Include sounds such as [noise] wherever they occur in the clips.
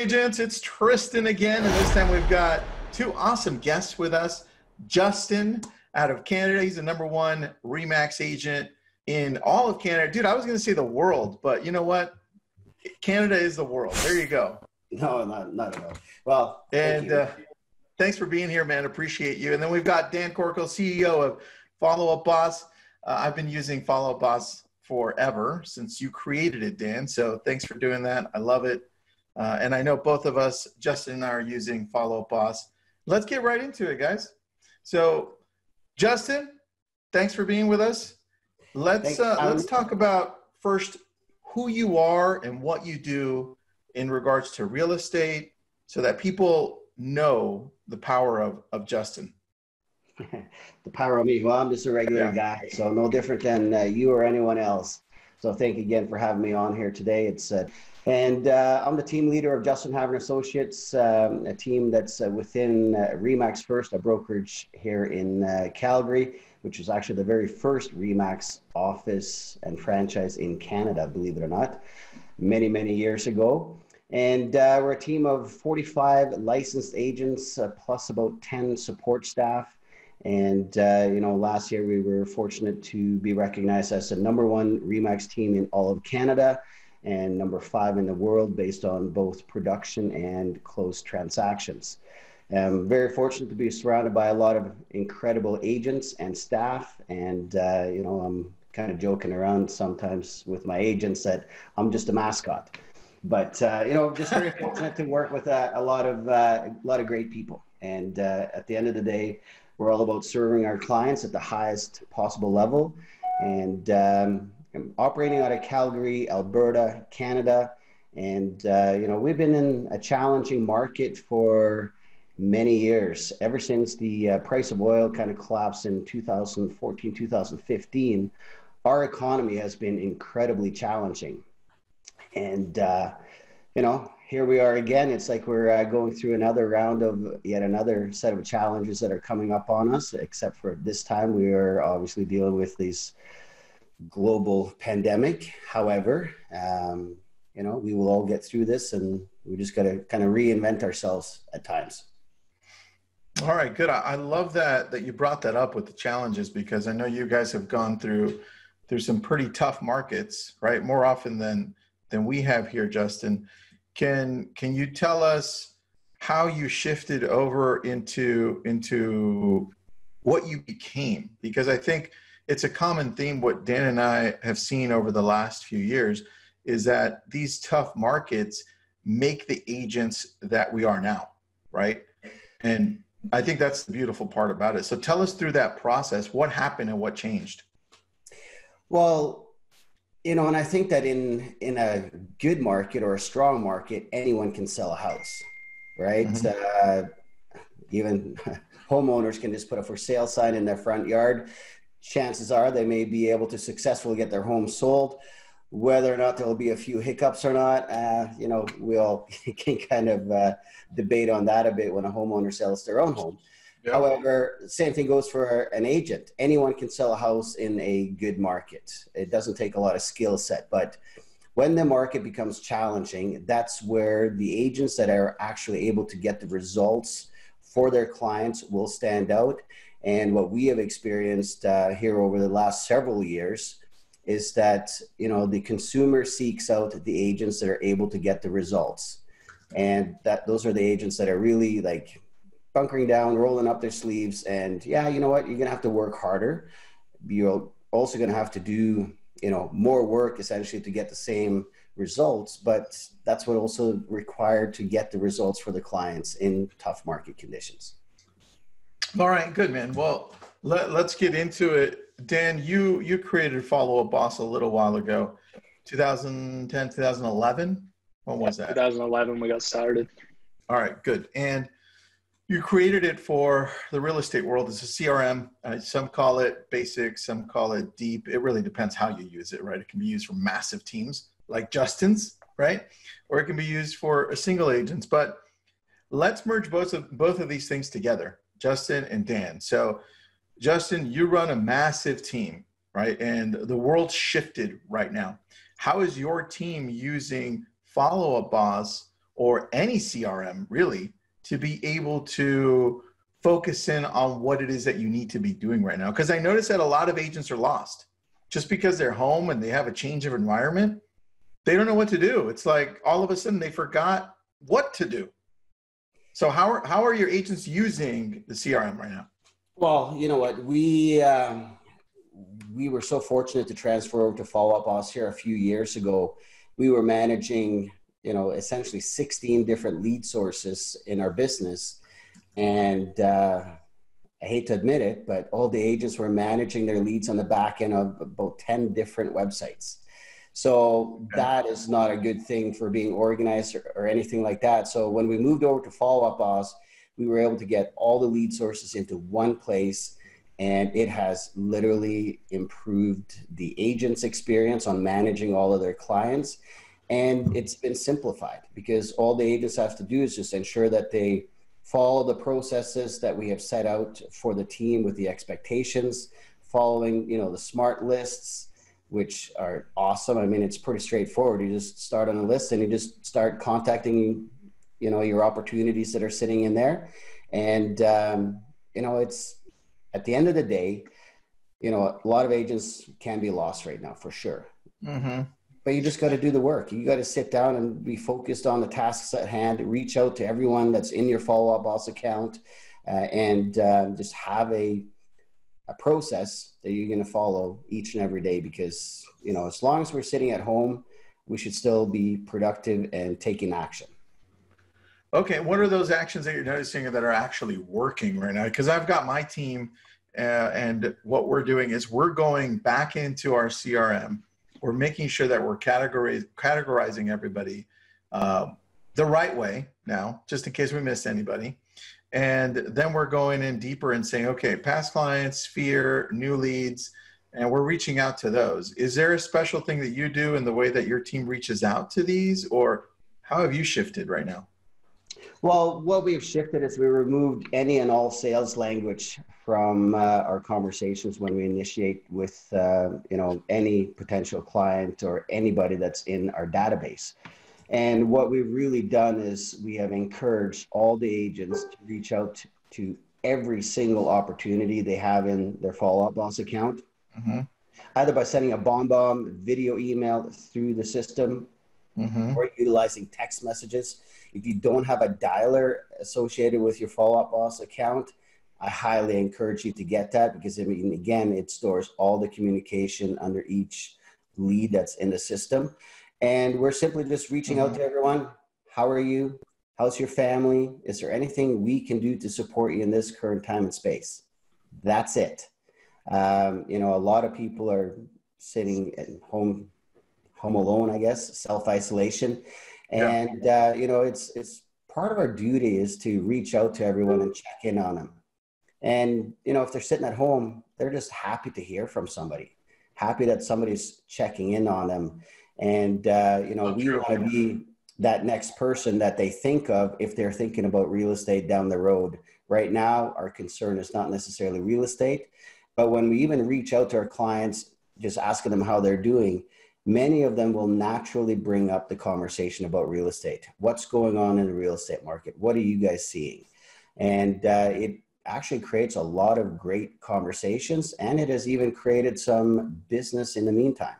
Agents? It's Tristan again, and this time we've got two awesome guests with us. Justin out of Canada. He's the number one Remax agent in all of Canada. Dude, I was going to say the world, but you know what? Canada is the world. There you go. No, not, not at all. Well, and uh, thanks for being here, man. Appreciate you. And then we've got Dan Corkill, CEO of Follow Up Boss. Uh, I've been using Follow Up Boss forever since you created it, Dan. So thanks for doing that. I love it. Uh, and I know both of us, Justin and I, are using Follow Up Boss. Let's get right into it, guys. So, Justin, thanks for being with us. Let's uh, let's talk about first who you are and what you do in regards to real estate, so that people know the power of of Justin. [laughs] the power of me. Well, I'm just a regular yeah. guy, so no different than uh, you or anyone else. So thank you again for having me on here today. It's uh, and uh, I'm the team leader of Justin Havre and Associates, um, a team that's uh, within uh, Remax First, a brokerage here in uh, Calgary, which was actually the very first Remax office and franchise in Canada, believe it or not, many many years ago. And uh, we're a team of 45 licensed agents plus about 10 support staff and, uh, you know, last year we were fortunate to be recognized as the number one REMAX team in all of Canada and number five in the world based on both production and closed transactions. I'm very fortunate to be surrounded by a lot of incredible agents and staff. And, uh, you know, I'm kind of joking around sometimes with my agents that I'm just a mascot. But, uh, you know, just very [laughs] fortunate to work with a, a lot of uh, a lot of great people. And uh, at the end of the day, we're all about serving our clients at the highest possible level and um, operating out of Calgary, Alberta, Canada. And, uh, you know, we've been in a challenging market for many years, ever since the uh, price of oil kind of collapsed in 2014, 2015. Our economy has been incredibly challenging. And, uh, you know, here we are again. It's like we're uh, going through another round of yet another set of challenges that are coming up on us, except for this time we are obviously dealing with these global pandemic. However, um, you know, we will all get through this and we just got to kind of reinvent ourselves at times. All right, good. I love that that you brought that up with the challenges because I know you guys have gone through through some pretty tough markets, right? More often than than we have here, Justin. Can can you tell us how you shifted over into into what you became? Because I think it's a common theme. What Dan and I have seen over the last few years is that these tough markets make the agents that we are now, right? And I think that's the beautiful part about it. So tell us through that process. What happened and what changed? Well, you know and i think that in in a good market or a strong market anyone can sell a house right mm-hmm. uh, even [laughs] homeowners can just put a for sale sign in their front yard chances are they may be able to successfully get their home sold whether or not there will be a few hiccups or not uh, you know [laughs] we all can kind of uh, debate on that a bit when a homeowner sells their own home yeah. However, same thing goes for an agent. Anyone can sell a house in a good market. It doesn't take a lot of skill set, but when the market becomes challenging, that's where the agents that are actually able to get the results for their clients will stand out. And what we have experienced uh, here over the last several years is that you know the consumer seeks out the agents that are able to get the results, and that those are the agents that are really like bunkering down, rolling up their sleeves, and yeah, you know what? You're gonna have to work harder. You're also gonna have to do you know more work essentially to get the same results, but that's what also required to get the results for the clients in tough market conditions. All right, good man. Well, let, let's get into it. Dan, you you created Follow Up Boss a little while ago, 2010, 2011. When was that? 2011 we got started. All right, good. And you created it for the real estate world as a CRM. Uh, some call it basic, some call it deep. It really depends how you use it, right? It can be used for massive teams like Justin's, right? Or it can be used for a single agents. But let's merge both of both of these things together, Justin and Dan. So, Justin, you run a massive team, right? And the world shifted right now. How is your team using Follow Up Boss or any CRM really to be able to focus in on what it is that you need to be doing right now. Because I notice that a lot of agents are lost just because they're home and they have a change of environment. They don't know what to do. It's like all of a sudden they forgot what to do. So how are how are your agents using the CRM right now? Well, you know what we um, we were so fortunate to transfer over to Follow Up Boss here a few years ago. We were managing, you know, essentially 16 different lead sources in our business, and uh, I hate to admit it, but all the agents were managing their leads on the back end of about 10 different websites. So that is not a good thing for being organized or, or anything like that. So when we moved over to Follow Up Boss, we were able to get all the lead sources into one place and it has literally improved the agent's experience on managing all of their clients and it's been simplified because all the agents have to do is just ensure that they follow the processes that we have set out for the team with the expectations following you know the smart lists which are awesome. I mean it's pretty straightforward. You just start on a list and you just start contacting you know your opportunities that are sitting in there. And um, you know it's at the end of the day you know a lot of agents can be lost right now for sure. Mm-hmm. but you just got to do the work. You got to sit down and be focused on the tasks at hand. Reach out to everyone that's in your follow-up boss account uh, and uh, just have a a process that you're going to follow each and every day because you know as long as we're sitting at home we should still be productive and taking action Okay, what are those actions that you're noticing that are actually working right now? Because I've got my team, uh, and what we're doing is we're going back into our CRM. We're making sure that we're categorizing everybody uh, the right way now, just in case we missed anybody. And then we're going in deeper and saying, okay, past clients, fear, new leads, and we're reaching out to those. Is there a special thing that you do in the way that your team reaches out to these, or how have you shifted right now? Well, what we've shifted is we removed any and all sales language from uh, our conversations when we initiate with uh, you know any potential client or anybody that's in our database. And what we've really done is we have encouraged all the agents to reach out to every single opportunity they have in their follow up boss account, mm-hmm. either by sending a BombBomb video email through the system mm-hmm. or utilizing text messages if you don't have a dialer associated with your follow up boss account, I highly encourage you to get that because I mean, again, it stores all the communication under each lead that's in the system. And we're simply just reaching mm-hmm. out to everyone. How are you? How's your family? Is there anything we can do to support you in this current time and space? That's it. Um, you know, a lot of people are sitting at home, home alone, I guess, self isolation and yeah. uh, you know it's it's part of our duty is to reach out to everyone and check in on them and you know if they're sitting at home they're just happy to hear from somebody happy that somebody's checking in on them and uh, you know we want to be that next person that they think of if they're thinking about real estate down the road right now our concern is not necessarily real estate but when we even reach out to our clients just asking them how they're doing many of them will naturally bring up the conversation about real estate. What's going on in the real estate market? What are you guys seeing? And uh, it actually creates a lot of great conversations, and it has even created some business in the meantime.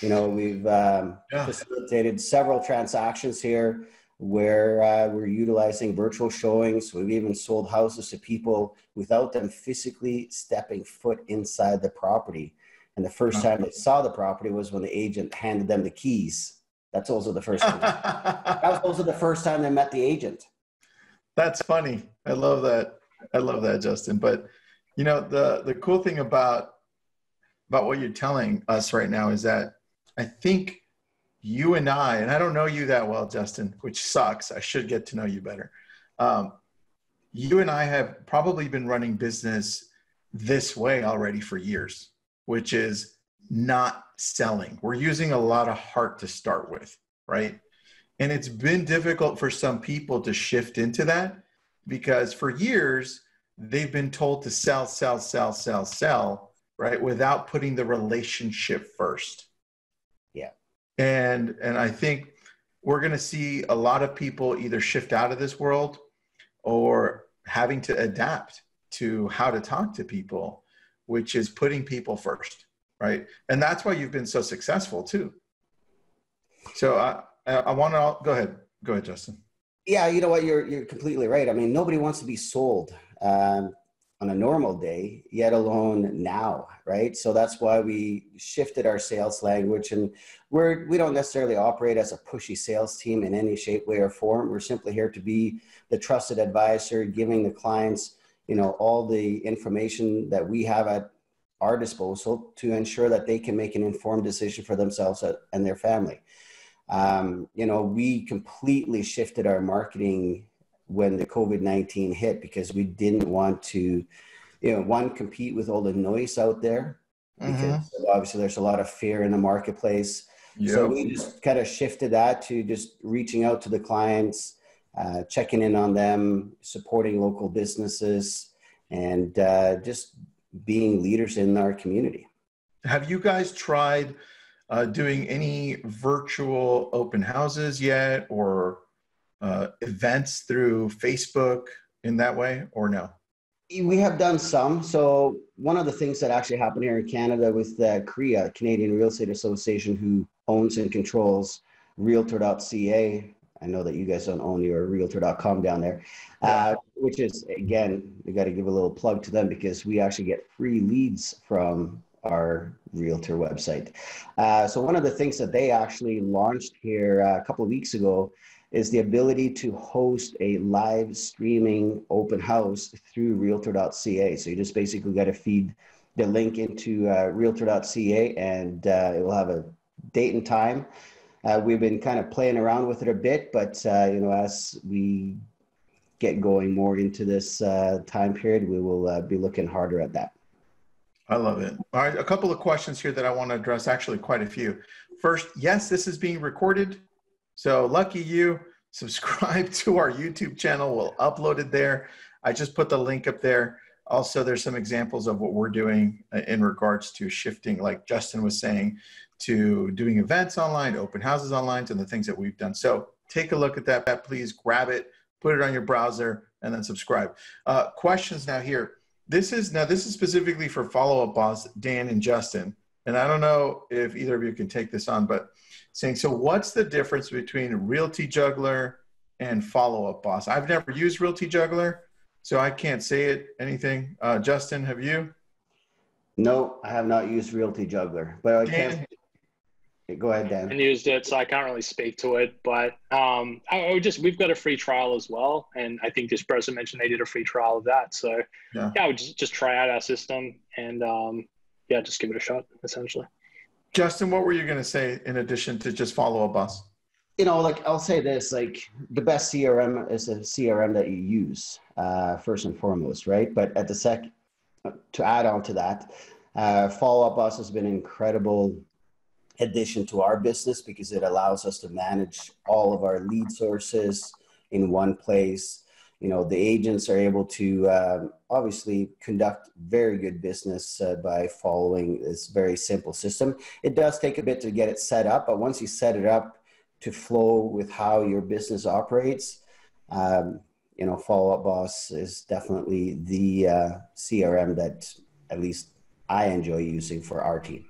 You know, we've um, yeah. facilitated several transactions here where uh, we're utilizing virtual showings. We've even sold houses to people without them physically stepping foot inside the property and the first time they saw the property was when the agent handed them the keys. That's also the first time. [laughs] that was also the first time they met the agent. That's funny. I love that. I love that, Justin. But you know, the the cool thing about about what you're telling us right now is that I think you and I, and I don't know you that well, Justin, which sucks. I should get to know you better. Um, you and I have probably been running business this way already for years which is not selling. We're using a lot of heart to start with, right? And it's been difficult for some people to shift into that because for years they've been told to sell, sell, sell, sell, sell, right? Without putting the relationship first. And and I think we're going to see a lot of people either shift out of this world or having to adapt to how to talk to people, which is putting people first, right? And that's why you've been so successful too. So I, I want to go ahead. Go ahead, Justin. Yeah, you know what? You're you're completely right. I mean, nobody wants to be sold. Um, on a normal day, yet alone now, right? So that's why we shifted our sales language and we're we don't necessarily operate as a pushy sales team in any shape, way, or form. We're simply here to be the trusted advisor, giving the clients, you know, all the information that we have at our disposal to ensure that they can make an informed decision for themselves and their family. Um, you know, we completely shifted our marketing when the COVID 19 hit because we didn't want to, you know, one, compete with all the noise out there because mm-hmm. obviously there's a lot of fear in the marketplace. Yep. So we just kind of shifted that to just reaching out to the clients, uh, checking in on them, supporting local businesses, and uh, just being leaders in our community. Have you guys tried uh, doing any virtual open houses yet or uh, events through Facebook in that way, or no? We have done some. So one of the things that actually happened here in Canada with the CREA, Canadian Real Estate Association, who owns and controls Realtor.ca. I know that you guys don't own your Realtor.com down there, uh, which is again, we got to give a little plug to them because we actually get free leads from our realtor website. Uh, so one of the things that they actually launched here uh, a couple of weeks ago is the ability to host a live streaming open house through realtor.ca. So you just basically got to feed the link into uh, realtor.ca and uh, it will have a date and time. Uh, we've been kind of playing around with it a bit, but uh, you know, as we get going more into this uh, time period, we will uh, be looking harder at that. I love it. All right, a couple of questions here that I want to address, actually quite a few. First, yes, this is being recorded. So lucky you, [laughs] subscribe to our YouTube channel. We'll upload it there. I just put the link up there. Also, there's some examples of what we're doing uh, in regards to shifting, like Justin was saying, to doing events online, open houses online, and the things that we've done. So take a look at that. Please grab it, put it on your browser, and then subscribe. Uh, questions now here. This is now this is specifically for follow up boss Dan and Justin. And I don't know if either of you can take this on, but saying, so what's the difference between Realty Juggler and Follow Up Boss? I've never used Realty Juggler, so I can't say it anything. Uh, Justin, have you? No, I have not used Realty Juggler, but I can't. Go ahead, Dan. And used it, so I can't really speak to it. But um, I, I just we've got a free trial as well, and I think this person mentioned they did a free trial of that. So yeah, yeah I would just, just try out our system and um, yeah, just give it a shot, essentially. Justin, what were you going to say in addition to just Follow Up Boss? You know, like I'll say this: like the best CRM is a CRM that you use uh, first and foremost, right? But at the sec, to add on to that, uh, Follow Up Boss has been an incredible addition to our business because it allows us to manage all of our lead sources in one place you know the agents are able to uh, obviously conduct very good business uh, by following this very simple system. It does take a bit to get it set up but once you set it up to flow with how your business operates um, you know follow up boss is definitely the uh, crm that at least i enjoy using for our team.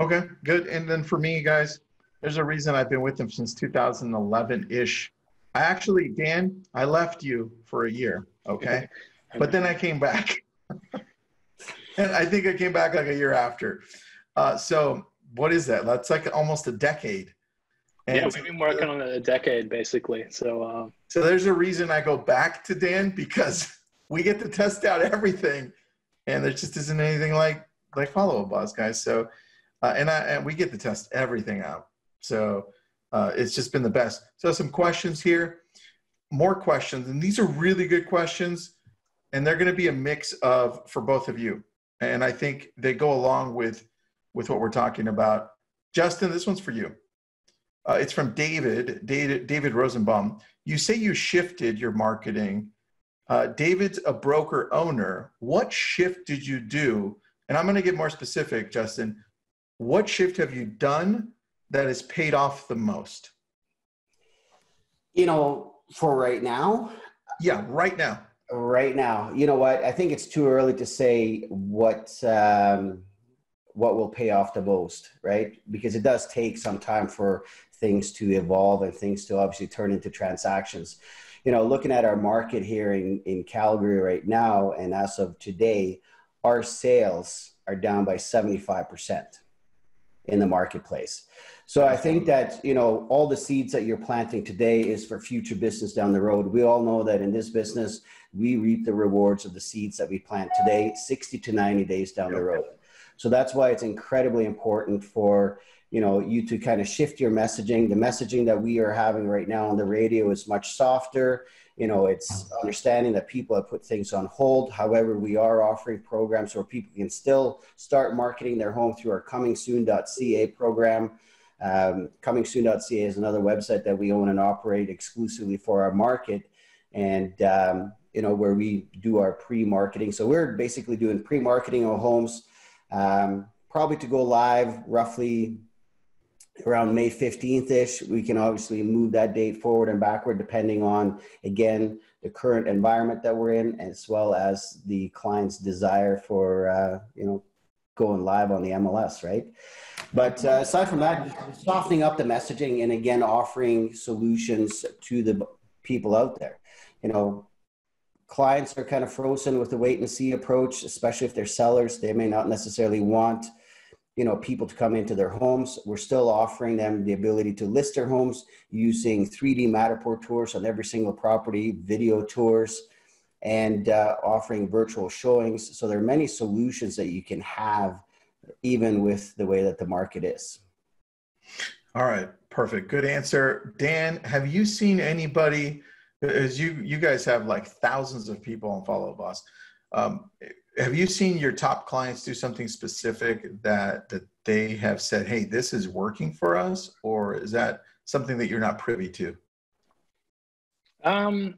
Okay good. And then for me guys there's a reason i've been with them since 2011-ish I actually, Dan, I left you for a year, okay? [laughs] but then I came back. [laughs] and I think I came back like a year after. Uh, so what is that? That's like almost a decade. And yeah, we've been working on a decade basically. So, uh, so there's a reason I go back to Dan because [laughs] we get to test out everything, and there just isn't anything like like follow up boss guys. So, uh, and I and we get to test everything out. So uh, it's just been the best. So some questions here, more questions, and these are really good questions, and they're going to be a mix of for both of you, and I think they go along with with what we're talking about. Justin, this one's for you. Uh, it's from David, David, David Rosenbaum. You say you shifted your marketing. Uh, David's a broker owner. What shift did you do? And I'm going to get more specific, Justin. What shift have you done that has paid off the most? You know, for right now. Yeah, right now. Right now, you know what? I think it's too early to say what um, what will pay off the most, right? Because it does take some time for things to evolve and things to obviously turn into transactions. You know, looking at our market here in, in Calgary right now, and as of today, our sales are down by 75% in the marketplace. So I think that, you know, all the seeds that you're planting today is for future business down the road. We all know that in this business, we reap the rewards of the seeds that we plant today 60 to 90 days down the road. So that's why it's incredibly important for you know you to kind of shift your messaging. The messaging that we are having right now on the radio is much softer. You know it's understanding that people have put things on hold. However we are offering programs where people can still start marketing their home through our comingsoon.ca program. Um, comingsoon.ca is another website that we own and operate exclusively for our market. And um, you know where we do our pre-marketing. So we're basically doing pre-marketing of homes um, probably to go live roughly around May 15th ish. We can obviously move that date forward and backward depending on, again, the current environment that we're in, as well as the client's desire for, uh, you know, going live on the MLS, right? But uh, aside from that, softening up the messaging and again, offering solutions to the people out there. You know, clients are kind of frozen with the wait and see approach, especially if they're sellers. They may not necessarily want you know people to come into their homes. We're still offering them the ability to list their homes using 3d matterport tours on every single property video tours and uh, offering virtual showings. So there are many solutions that you can have even with the way that the market is. All right. Perfect. Good answer. Dan have you seen anybody as you you guys have like thousands of people on follow boss um, have you seen your top clients do something specific that that they have said hey this is working for us or is that something that you're not privy to? Um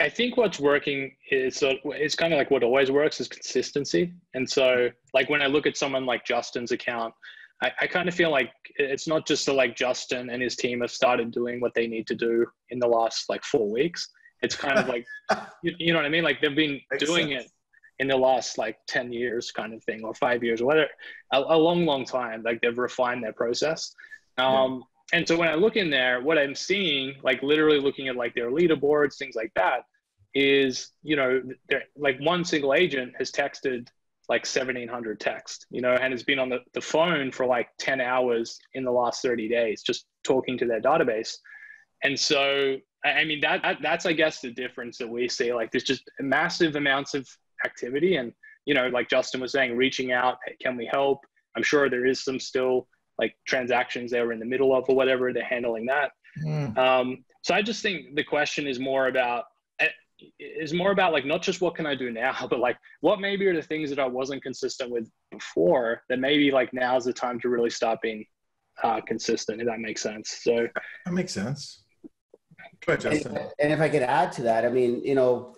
i think what's working is it's kind of like what always works is consistency. And so like when i look at someone like justin's account I, I kind of feel like it's not just so like justin and his team have started doing what they need to do in the last like four weeks. It's kind of like [laughs] you, you know what i mean? Like they've been Makes doing sense. it in the last like 10 years kind of thing or five years or whatever a, a long long time like they've refined their process um, yeah. and so when i look in there what i'm seeing like literally looking at like their leaderboards things like that is you know like one single agent has texted like 1700 text you know and has been on the, the phone for like 10 hours in the last 30 days just talking to their database and so i mean that, that that's i guess the difference that we see like there's just massive amounts of activity. And you know like justin was saying reaching out hey, can we help? I'm sure there is some still like transactions they were in the middle of or whatever they're handling that. Mm. um, so i just think the question is more about eh, is more about like not just what can i do now [laughs] but like what maybe are the things that i wasn't consistent with before that maybe like now's the time to really start being uh, consistent if that makes sense. So that makes sense. Ahead, and, and if i could add to that i mean you know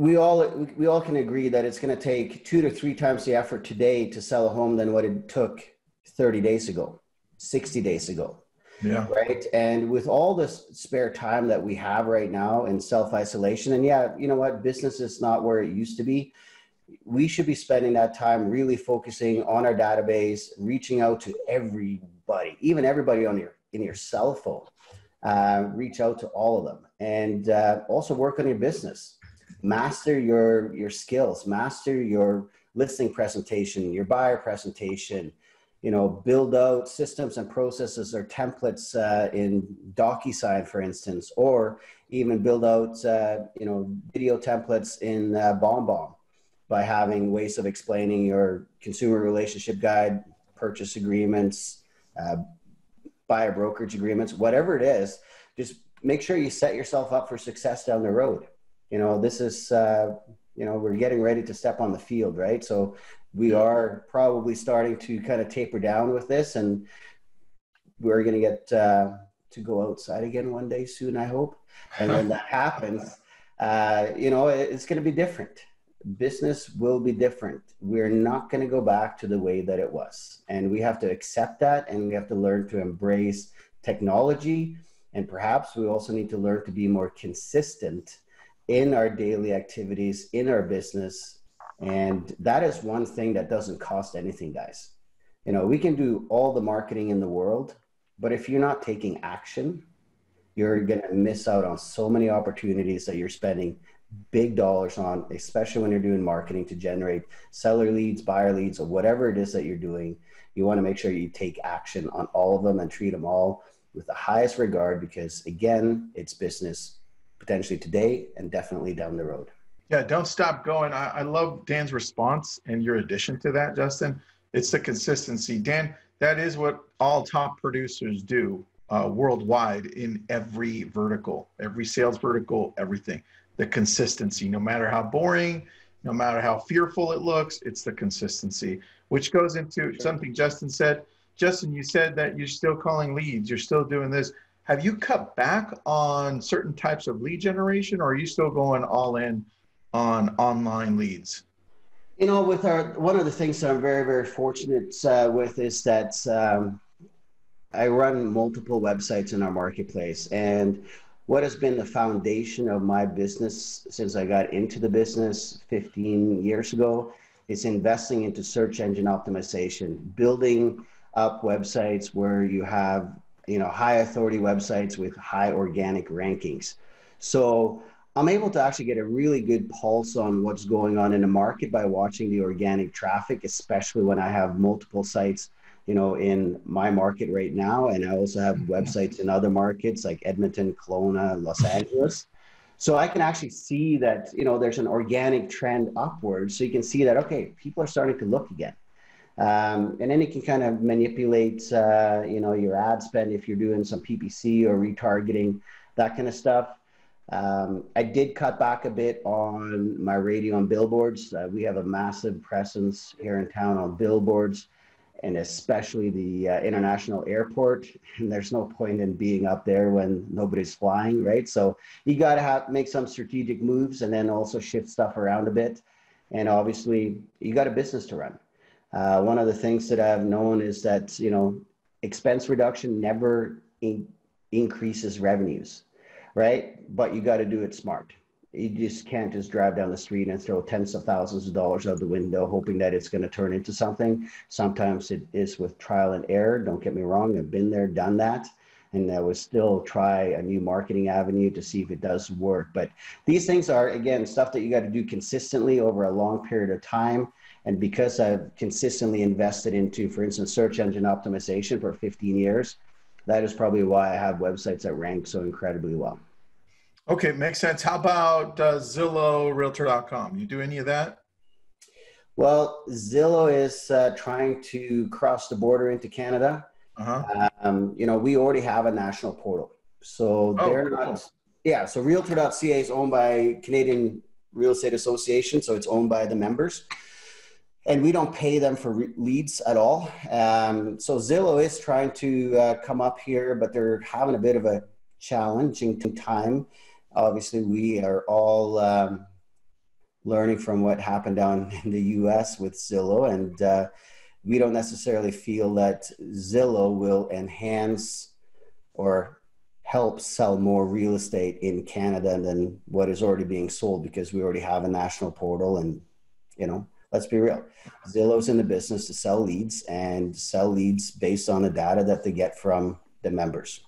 we all we all can agree that it's going to take two to three times the effort today to sell a home than what it took 30 days ago 60 days ago. Yeah. Right? And with all this spare time that we have right now in self-isolation and yeah you know what? Business is not where it used to be. We should be spending that time really focusing on our database reaching out to everybody even everybody on your in your cell phone. Uh, reach out to all of them. And uh, also work on your business master your your skills master your listing presentation your buyer presentation you know build out systems and processes or templates uh, in docusign for instance or even build out uh, you know video templates in uh, bomb by having ways of explaining your consumer relationship guide purchase agreements uh, buyer brokerage agreements whatever it is just make sure you set yourself up for success down the road you know, this is, uh, you know, we're getting ready to step on the field, right? So we are probably starting to kind of taper down with this, and we're going to get uh, to go outside again one day soon, I hope. And when that [laughs] happens, uh, you know, it's going to be different. Business will be different. We're not going to go back to the way that it was. And we have to accept that and we have to learn to embrace technology. And perhaps we also need to learn to be more consistent in our daily activities, in our business. And that is one thing that doesn't cost anything, guys. You know, we can do all the marketing in the world, but if you're not taking action, you're going to miss out on so many opportunities that you're spending big dollars on, especially when you're doing marketing to generate seller leads, buyer leads, or whatever it is that you're doing. You want to make sure you take action on all of them and treat them all with the highest regard because, again, it's business potentially today and definitely down the road. Yeah, don't stop going. I, I love Dan's response and your addition to that, Justin. It's the consistency. Dan, that is what all top producers do uh, worldwide in every vertical, every sales vertical, everything. The consistency, no matter how boring, no matter how fearful it looks, it's the consistency, which goes into something Justin said. Justin, you said that you're still calling leads, you're still doing this. Have you cut back on certain types of lead generation, or are you still going all in on online leads? You know, with our one of the things that I'm very, very fortunate uh, with is that um, I run multiple websites in our marketplace. And what has been the foundation of my business since I got into the business 15 years ago is investing into search engine optimization, building up websites where you have you know high authority websites with high organic rankings. So I'm able to actually get a really good pulse on what's going on in the market by watching the organic traffic, especially when I have multiple sites you know, in my market right now. And I also have mm-hmm. websites in other markets like Edmonton, Kelowna, Los Angeles. So I can actually see that, you know, there's an organic trend upwards. So you can see that, okay, people are starting to look again. Um, and then you can kind of manipulate, uh, you know, your ad spend if you're doing some PPC or retargeting, that kind of stuff. Um, I did cut back a bit on my radio and billboards. Uh, we have a massive presence here in town on billboards and especially the uh, international airport. [laughs] And there's no point in being up there when nobody's flying, right? So you got to have make some strategic moves and then also shift stuff around a bit. And obviously, you got a business to run. Uh, one of the things that I've known is that you know expense reduction never in- increases revenues, right? But you got to do it smart. You just can't just drive down the street and throw tens of thousands of dollars out the window hoping that it's going to turn into something. Sometimes it is with trial and error don't get me wrong i've been there done that and i would still try a new marketing avenue to see if it does work. But these things are again stuff that you got to do consistently over a long period of time and because i've consistently invested into for instance search engine optimization for 15 years that is probably why i have websites that rank so incredibly well Okay, makes sense. How about uh, Zillow, Realtor.com? You do any of that? Well, Zillow is uh, trying to cross the border into Canada. Uh-huh. Um, you know, we already have a national portal, so oh, they're cool. not. Yeah, so Realtor.ca is owned by Canadian Real Estate Association, so it's owned by the members, and we don't pay them for re- leads at all. Um, so Zillow is trying to uh, come up here, but they're having a bit of a challenging time obviously we are all um, learning from what happened down [laughs] in the us with zillow and uh, we don't necessarily feel that zillow will enhance or help sell more real estate in canada than what is already being sold because we already have a national portal and you know let's be real zillow's in the business to sell leads and sell leads based on the data that they get from the members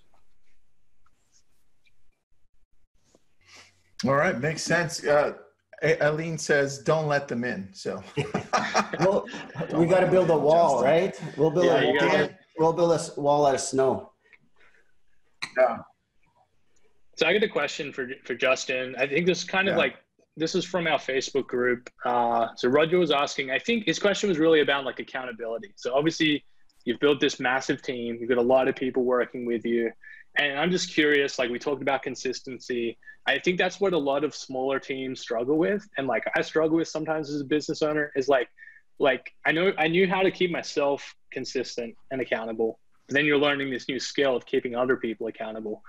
All right, makes sense. Uh, Aline says, "Don't let them in." So, [laughs] well, we got to build a wall, right? We'll build yeah, a wall. We'll build a wall out of snow. Yeah. So I got a question for for Justin. I think this is kind of yeah. like this is from our Facebook group. Uh, so Roger was asking. I think his question was really about like accountability. So obviously, you've built this massive team. You've got a lot of people working with you. And I'm just curious, like we talked about consistency. I think that's what a lot of smaller teams struggle with. And like I struggle with sometimes as a business owner is like, like I know I knew how to keep myself consistent and accountable. But then you're learning this new skill of keeping other people accountable.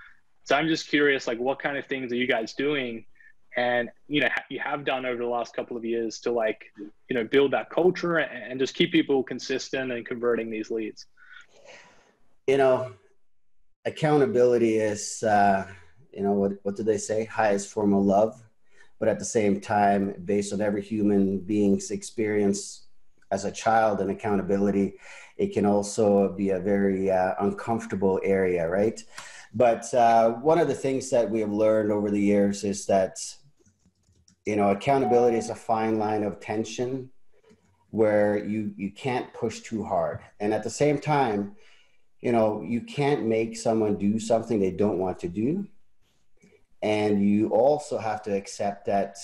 So I'm just curious, like what kind of things are you guys doing? And you know, you have done over the last couple of years to like, you know, build that culture and just keep people consistent and converting these leads. You know, accountability is, uh, you know, what, what do they say? Highest form of love. But at the same time, based on every human being's experience as a child and accountability, it can also be a very uh, uncomfortable area, right? But uh, one of the things that we have learned over the years is that, you know, accountability is a fine line of tension where you you can't push too hard, and at the same time, you know, you can't make someone do something they don't want to do, and you also have to accept that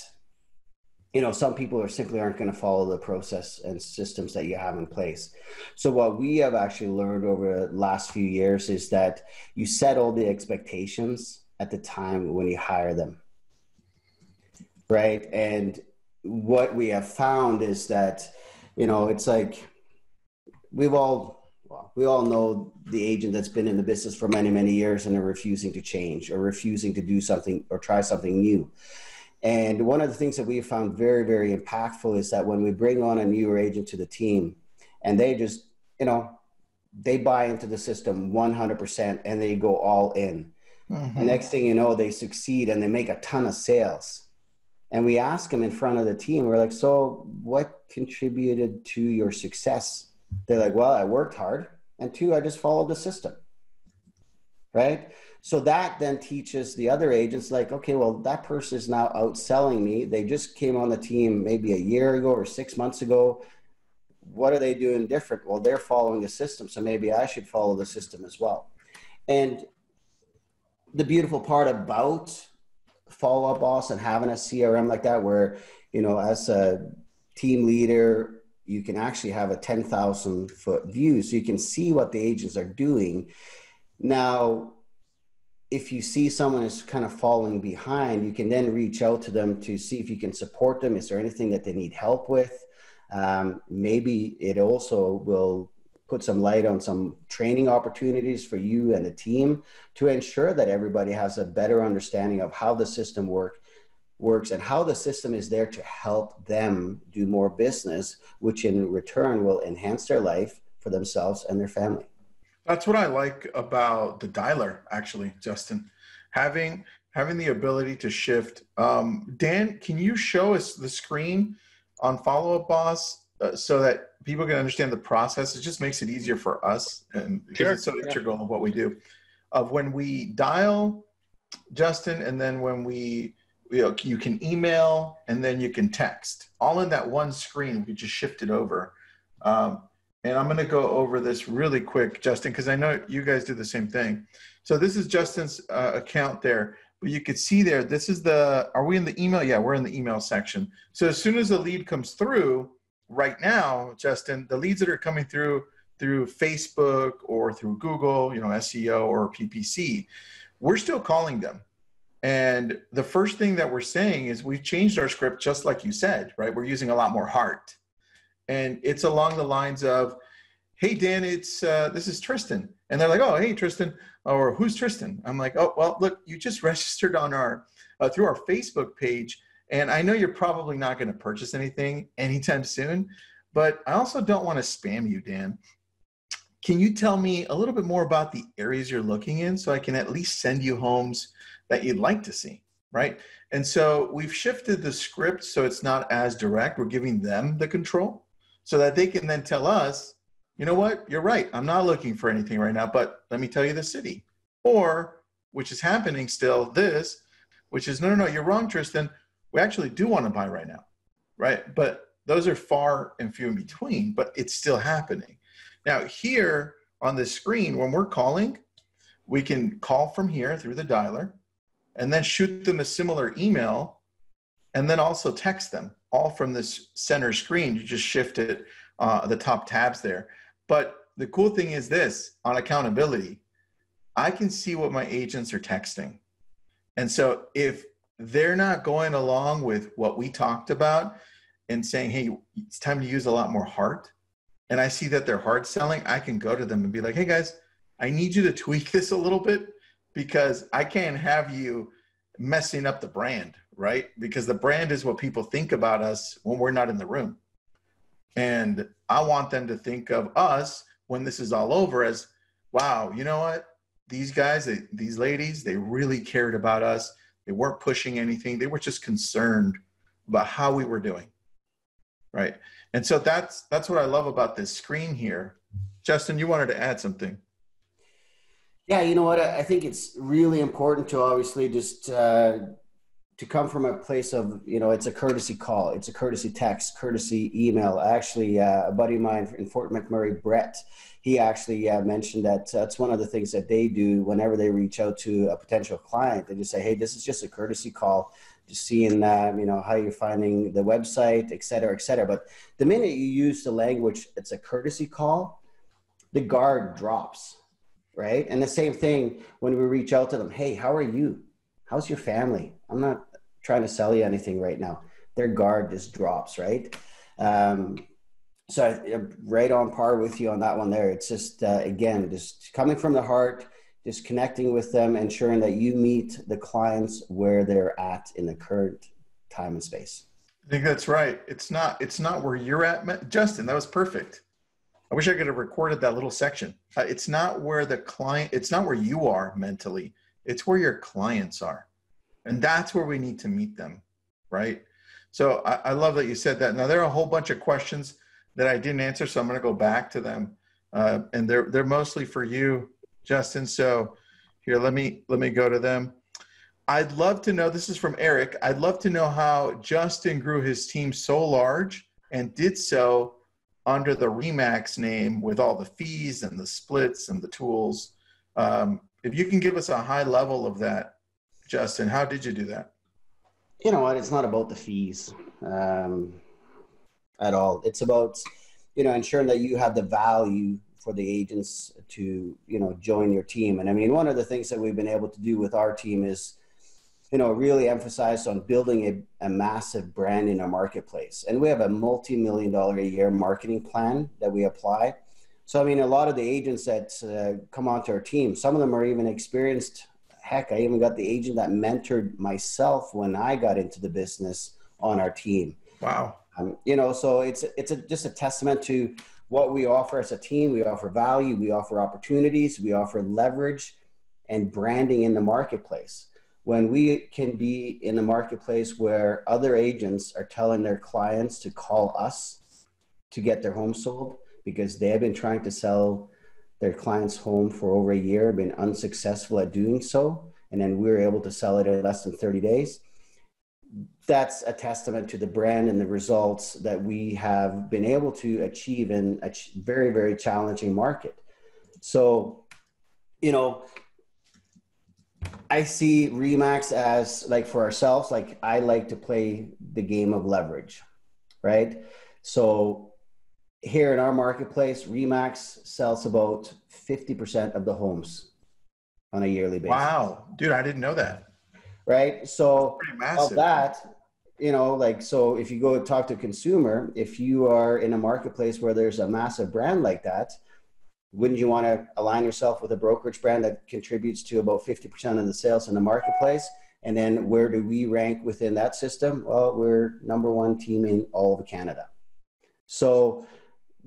you know some people are simply aren't going to follow the process and systems that you have in place. So what we have actually learned over the last few years is that you set all the expectations at the time when you hire them right and what we have found is that you know it's like we've all well, we all know the agent that's been in the business for many many years and are refusing to change or refusing to do something or try something new and one of the things that we found very, very impactful is that when we bring on a newer agent to the team and they just, you know, they buy into the system 100% and they go all in. Mm-hmm. The next thing you know, they succeed and they make a ton of sales. And we ask them in front of the team, we're like, so what contributed to your success? They're like, well, I worked hard. And two, I just followed the system. Right. So that then teaches the other agents, like, okay, well, that person is now outselling me. They just came on the team maybe a year ago or six months ago. What are they doing different? Well, they're following the system. So maybe I should follow the system as well. And the beautiful part about follow up boss and having a CRM like that, where, you know, as a team leader, you can actually have a 10,000 foot view. So you can see what the agents are doing. Now, if you see someone is kind of falling behind, you can then reach out to them to see if you can support them. Is there anything that they need help with? Um, maybe it also will put some light on some training opportunities for you and the team to ensure that everybody has a better understanding of how the system work, works and how the system is there to help them do more business, which in return will enhance their life for themselves and their family. That's what I like about the dialer, actually, Justin. Having having the ability to shift. Um, Dan, can you show us the screen on Follow Up Boss uh, so that people can understand the process? It just makes it easier for us, and sure. it's so integral of what we do. Of when we dial, Justin, and then when we you, know, you can email and then you can text all in that one screen. We just shift it over. Um, and I'm going to go over this really quick, Justin, because I know you guys do the same thing. So this is Justin's uh, account there. But you could see there, this is the, are we in the email? Yeah, we're in the email section. So as soon as the lead comes through, right now, Justin, the leads that are coming through through Facebook or through Google, you know, SEO or PPC, we're still calling them. And the first thing that we're saying is we've changed our script just like you said, right? We're using a lot more heart and it's along the lines of, "Hey Dan, it's uh, this is Tristan," and they're like, "Oh, hey Tristan," or "Who's Tristan?" I'm like, "Oh, well, look, you just [laughs] registered on our uh, through our Facebook page, and I know you're probably not going to purchase anything anytime soon, but I also don't want to spam you, Dan. Can you tell me a little bit more about the areas you're looking in so I can at least send you homes that you'd like to see?" Right. And so we've shifted the script so it's not as direct. We're giving them the control so that they can then tell us, you know what, you're right. I'm not looking for anything right now, but let me tell you the city. Or, which is happening still, this, which is, no, no, no, you're wrong, Tristan. We actually do want to buy right now, right? But those are far and few in between, but it's still happening. Now, here on the screen, when we're calling, we can call from here through the dialer and then shoot them a similar email and then also text them all from this center screen. You just shift it, uh, the top tabs there. But the cool thing is this on accountability, I can see what my agents are texting. And so if they're not going along with what we talked about and saying, hey, it's time to use a lot more heart, and I see that they're hard selling, I can go to them and be like, hey guys, I need you to tweak [laughs] this a little bit because I can't have you messing up the brand right? Because the brand is what people think about us when we're not in the room. And I want them to think of us when this is all over as, wow, you know what? these guys, they, these ladies, they really cared about us. They weren't pushing anything. They were just concerned about how we were doing. Right. And so that's that's what I love about this screen here. Justin, you wanted to add something. Yeah, you know what? I think it's really important to obviously just uh, to come from a place of you know it's a courtesy call, it's a courtesy text, courtesy email. Actually, uh, a buddy of mine in Fort McMurray, Brett, he actually uh, mentioned that that's one of the things that they do whenever they reach out to a potential client. They just say, "Hey, this is just a courtesy call." Just seeing, um, you know, how you're finding the website, et cetera, et cetera. But the minute you use the language, it's a courtesy call, the guard drops right? And the same thing when we reach out to them hey, how are you? How's your family? I'm not trying to sell you anything right now. Their guard just drops, right? Um, so I'm right on par with you on that one there. It's just, uh, again, just coming from the heart, just connecting with them, ensuring that you meet the clients where they're at in the current time and space. I think that's right. It's not, it's not where you're at, Justin. That was perfect. I wish I could have recorded that little section. Uh, it's not where the client, it's not where you are mentally, it's where your clients are. And that's where we need to meet them, right? So I, I love that you said that. Now, there are a whole bunch of questions that I didn't answer, so I'm going to go back to them. Uh, and they're, they're mostly for you, Justin. So here, let me, let me go to them. I'd love to know, this is from Eric. I'd love to know how Justin grew his team so large and did so under the Remax name with all the fees and the splits and the tools. Um, if you can give us a high level of that, Justin, how did you do that? You know what? It's not about the fees um, at all. It's about you know ensuring that you have the value for the agents to you know join your team. And I mean, one of the things that we've been able to do with our team is you know, really emphasized on building a, a massive brand in our marketplace. And we have a multi-million dollar a year marketing plan that we apply. So, I mean, a lot of the agents that uh, come onto our team, some of them are even experienced. Heck, I even got the agent that mentored myself when I got into the business on our team. Wow. Um, you know, so it's it's a, just a testament to what we offer as a team. We offer value, we offer opportunities, we offer leverage and branding in the marketplace when we can be in the marketplace where other agents are telling their clients to call us to get their home sold because they have been trying to sell their client's home for over a year, been unsuccessful at doing so, and then we are able to sell it in less than 30 days. That's a testament to the brand and the results that we have been able to achieve in a very, very challenging market. So, you know, I see Remax as like for ourselves, like I like to play the game of leverage, right? So here in our marketplace, Remax sells about 50% of the homes on a yearly basis. Wow, dude, I didn't know that. Right. So of that, you know, like so if you go talk to a consumer, if you are in a marketplace where there's a massive brand like that, wouldn't you want to align yourself with a brokerage brand that contributes to about 50% of the sales in the marketplace? And then where do we rank within that system? Well, we're number one team in all of Canada. So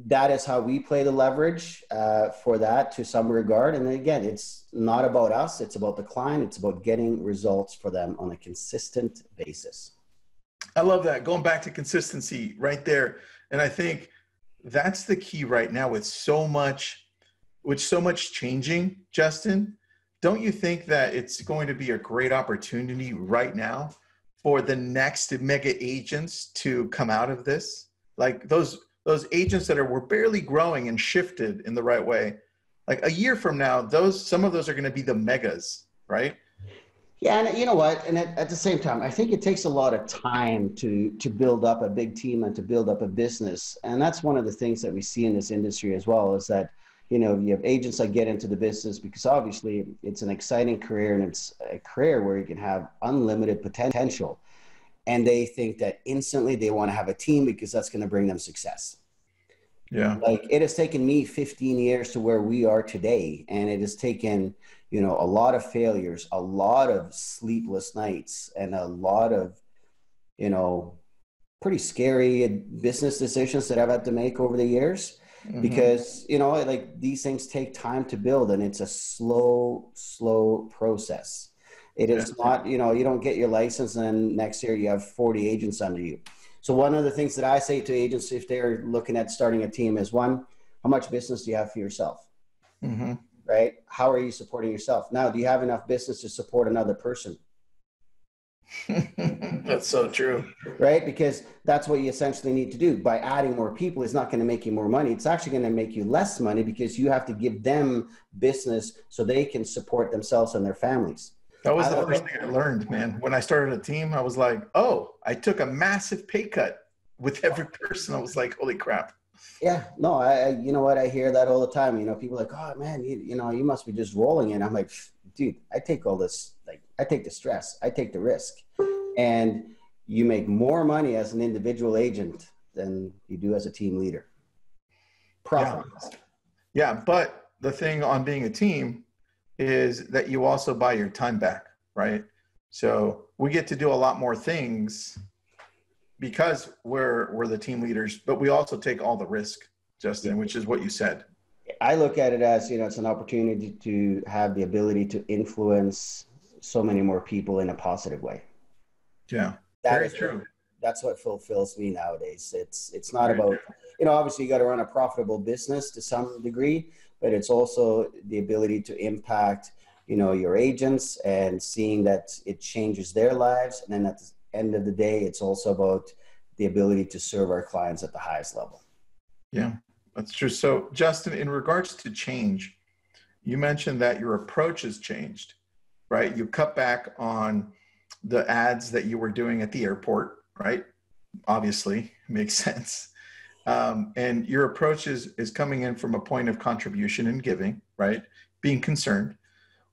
that is how we play the leverage uh, for that to some regard. And again, it's not about us, it's about the client, it's about getting results for them on a consistent basis. I love that. Going back to consistency right there. And I think that's the key right now with so much with so much changing, Justin, don't you think that it's going to be a great opportunity right now for the next mega agents to come out of this? Like those those agents that are were barely growing and shifted in the right way. Like a year from now, those some of those are going to be the megas, right? Yeah, and you know what? And at, at, the same time, I think it takes a lot of time to to build up a big team and to build up a business. And that's one of the things that we see in this industry as well is that you know you have agents that get into the business because obviously it's an exciting career and it's a career where you can have unlimited potential and they think that instantly they want to have a team because that's going to bring them success. Yeah. Like it has taken me 15 years to where we are today and it has taken you know a lot of failures a lot of sleepless nights and a lot of you know pretty scary business decisions that i've had to make over the years. Mm-hmm. because you know like these things take time to build and it's a slow slow process it is not you know you don't get your license and next year you have 40 agents under you so one of the things that i say to agents if they're looking at starting a team is one how much business do you have for yourself mm-hmm. right how are you supporting yourself now do you have enough business to support another person [laughs] that's so true. Right? Because that's what you essentially need to do. By adding more people, it's not going to make you more money. It's actually going to make you less money because you have to give them business so they can support themselves and their families. That was I the first thing I learned, man. When I started a team, I was like, oh, I took a massive pay cut with every person. I was like, holy crap. Yeah, no, I, you know what? I hear that all the time. You know, people like, oh man, you, you know, you must be just rolling in. I'm like, dude, I take all this, like, I take the stress, I take the risk, and you make more money as an individual agent than you do as a team leader. Profit. Yeah. yeah, but the thing on being a team is that you also buy your time back, right? So we get to do a lot more things because we're we're the team leaders, but we also take all the risk, Justin, which is what you said. I look at it as you know it's an opportunity to have the ability to influence so many more people in a positive way. Yeah, that very is true. What, that's what fulfills me nowadays. It's it's not very about. You know obviously you got to run a profitable business to some degree, but it's also the ability to impact you know your agents and seeing that it changes their lives, and then at the end of the day, it's also about the ability to serve our clients at the highest level. Yeah, that's true. So, Justin, in regards to change, you mentioned that your approach has changed, right? You cut back on the ads that you were doing at the airport, right? Obviously, [laughs] makes sense. Um, and your approach is, is coming in from a point of contribution and giving, right? Being concerned.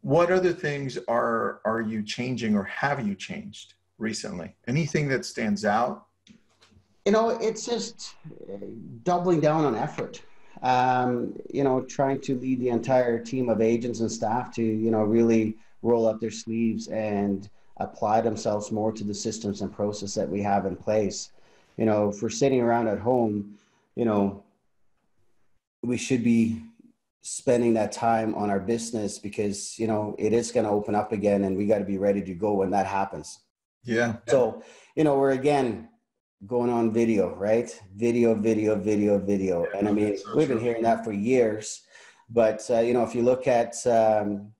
What other things are are you changing or have you changed recently? Anything that stands out you know, it's just doubling down on effort. Um, you know, trying to lead the entire team of agents and staff to, you know, really roll up their sleeves and apply themselves more to the systems and process that we have in place. You know, if we're sitting around at home, you know, we should be spending that time on our business because, you know, it is going to open up again and we got to be ready to go when that happens. Yeah. So, you know, we're again going on video, right? Video, video, video, video. And I mean, so we've been hearing that for years. But, uh, you know, if you look at, um,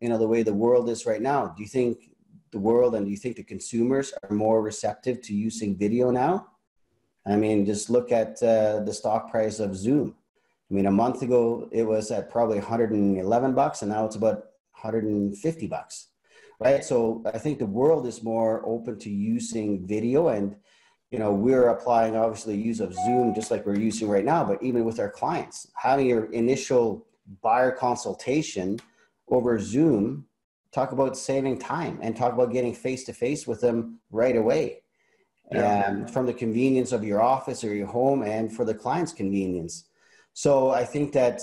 you know, the way the world is right now, do you think the world and do you think the consumers are more receptive to using video now? I mean, just look at uh, the stock price of Zoom. I mean, a month ago it was at probably 111 bucks, and now it's about 150 bucks, right? So I think the world is more open to using video, and you know, we're applying obviously use of Zoom just like we're using right now, but even with our clients, having your initial buyer consultation over Zoom, talk about saving time and talk about getting face to face with them right away. Yeah. And from the convenience of your office or your home and for the client's convenience. So I think that,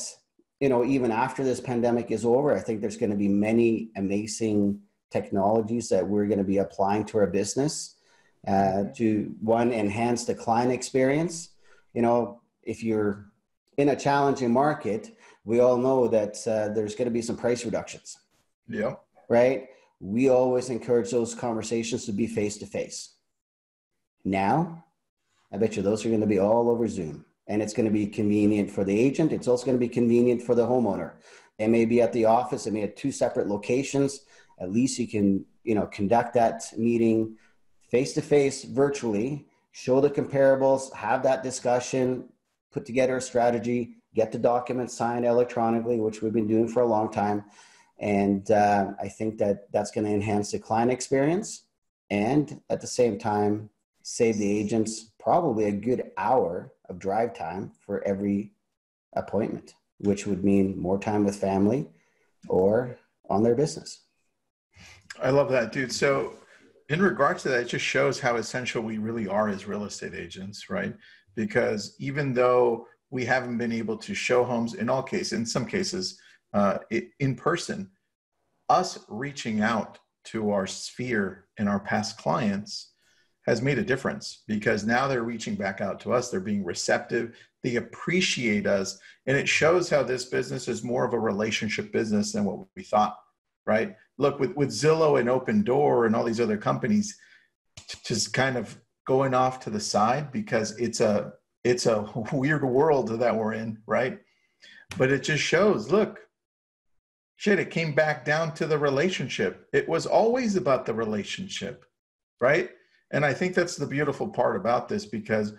you know, even after this pandemic is over, I think there's going to be many amazing technologies that we're going to be applying to our business uh, to one enhance the client experience. You know, if you're in a challenging market, we all know that uh, there's going to be some price reductions. Yeah. Right. We always encourage those conversations to be face to face. Now, I bet you those are going to be all over Zoom, and it's going to be convenient for the agent. It's also going to be convenient for the homeowner. They may be at the office. They may have two separate locations. At least you can, you know, conduct that meeting face to face virtually, show the comparables, have that discussion, put together a strategy, get the documents signed electronically, which we've been doing for a long time. And uh, I think that that's going to enhance the client experience and at the same time save the agents probably a good hour of drive time for every appointment, which would mean more time with family or on their business. I love that, dude. So in regards to that, it just shows how essential we really are as real estate agents, right? Because even though we haven't been able to show homes in all cases, in some cases, uh, in person, us reaching out to our sphere and our past clients has made a difference because now they're reaching back out to us. They're being receptive. They appreciate us. And it shows how this business is more of a relationship business than what we thought, right? Look, with, with Zillow and Opendoor and all these other companies, just kind of going off to the side because it's a it's a [laughs] weird world that we're in, right? But it just shows, look, shit, it came back down to the relationship. It was always about the relationship, right? And I think that's the beautiful part about this because